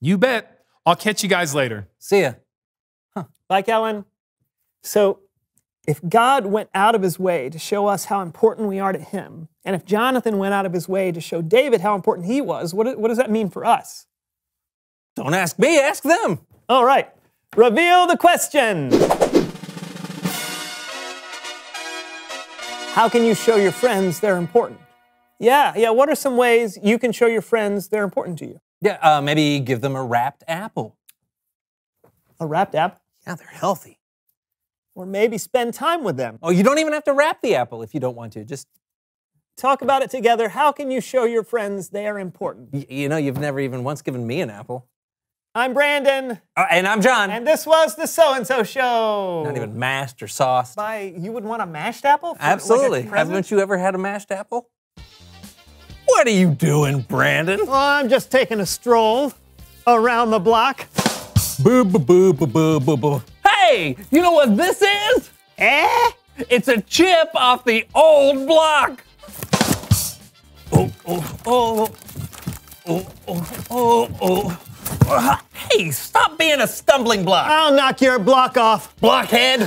You bet. I'll catch you guys later. See ya. Bye, Kellen. So, if God went out of his way to show us how important we are to him, and if Jonathan went out of his way to show David how important he was, what, what does that mean for us? Don't ask me, ask them. All right. Reveal the question. How can you show your friends they're important? Yeah, yeah. What are some ways you can show your friends they're important to you? Yeah, uh, maybe give them a wrapped apple. A wrapped apple? Yeah, they're healthy. Or maybe spend time with them. Oh, you don't even have to wrap the apple if you don't want to. Just Talk about it together. How can you show your friends they are important? y- you know, you've never even once given me an apple. I'm Brandon. Uh, and I'm John. And this was the So and So Show. Not even mashed or sauced. By you would want a mashed apple? For, Absolutely. Like? Haven't you ever had a mashed apple? What are you doing, Brandon? Well, I'm just taking a stroll around the block. Boo, boo, boo, boo, boo, boo, boo. Hey, you know what this is? Eh? It's a chip off the old block. Oh, oh, oh, oh, oh, oh, oh. Hey, stop being a stumbling block. I'll knock your block off. Blockhead.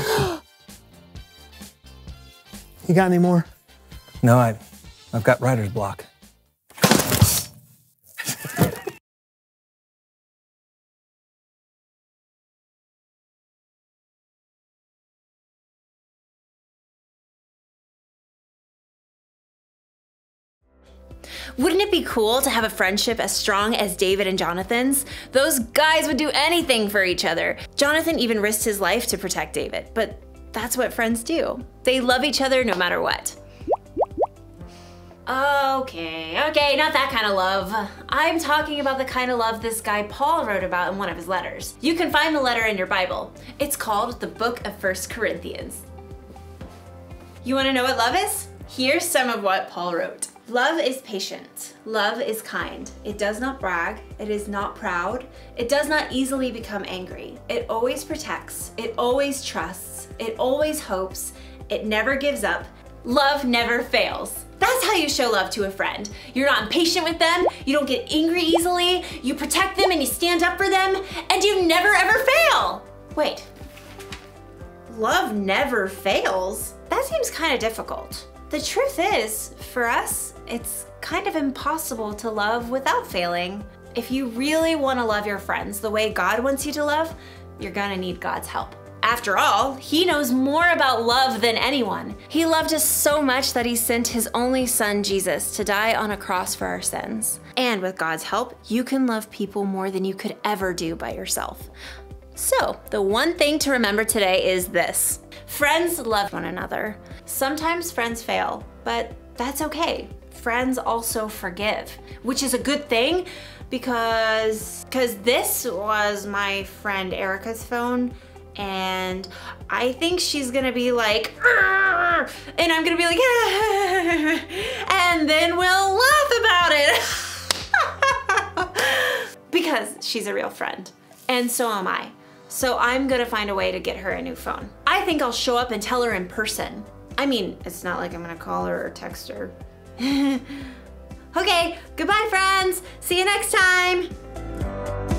You got any more? No, I, I've got writer's block. Wouldn't it be cool to have a friendship as strong as David and Jonathan's? Those guys would do anything for each other. Jonathan even risked his life to protect David, but that's what friends do. They love each other no matter what. Okay, okay, not that kind of love. I'm talking about the kind of love this guy Paul wrote about in one of his letters. You can find the letter in your Bible. It's called the Book of First Corinthians. You want to know what love is? Here's some of what Paul wrote. Love is patient. Love is kind. It does not brag. It is not proud. It does not easily become angry. It always protects. It always trusts. It always hopes. It never gives up. Love never fails. That's how you show love to a friend. You're not impatient with them, you don't get angry easily, you protect them and you stand up for them, and you never ever fail. Wait, love never fails? That seems kind of difficult. The truth is, for us, it's kind of impossible to love without failing. If you really want to love your friends the way God wants you to love, you're gonna need God's help. After all, He knows more about love than anyone. He loved us so much that He sent His only Son, Jesus, to die on a cross for our sins. And with God's help, you can love people more than you could ever do by yourself. So, the one thing to remember today is this friends love one another. Sometimes friends fail, but that's okay. Friends also forgive, which is a good thing because because this was my friend Erica's phone and I think she's gonna be like, and I'm gonna be like, (laughs) and then we'll laugh about it (laughs) because she's a real friend, and so am I. So I'm gonna find a way to get her a new phone. I think I'll show up and tell her in person. I mean, it's not like I'm gonna call her or text her. (laughs) okay, goodbye, friends. See you next time.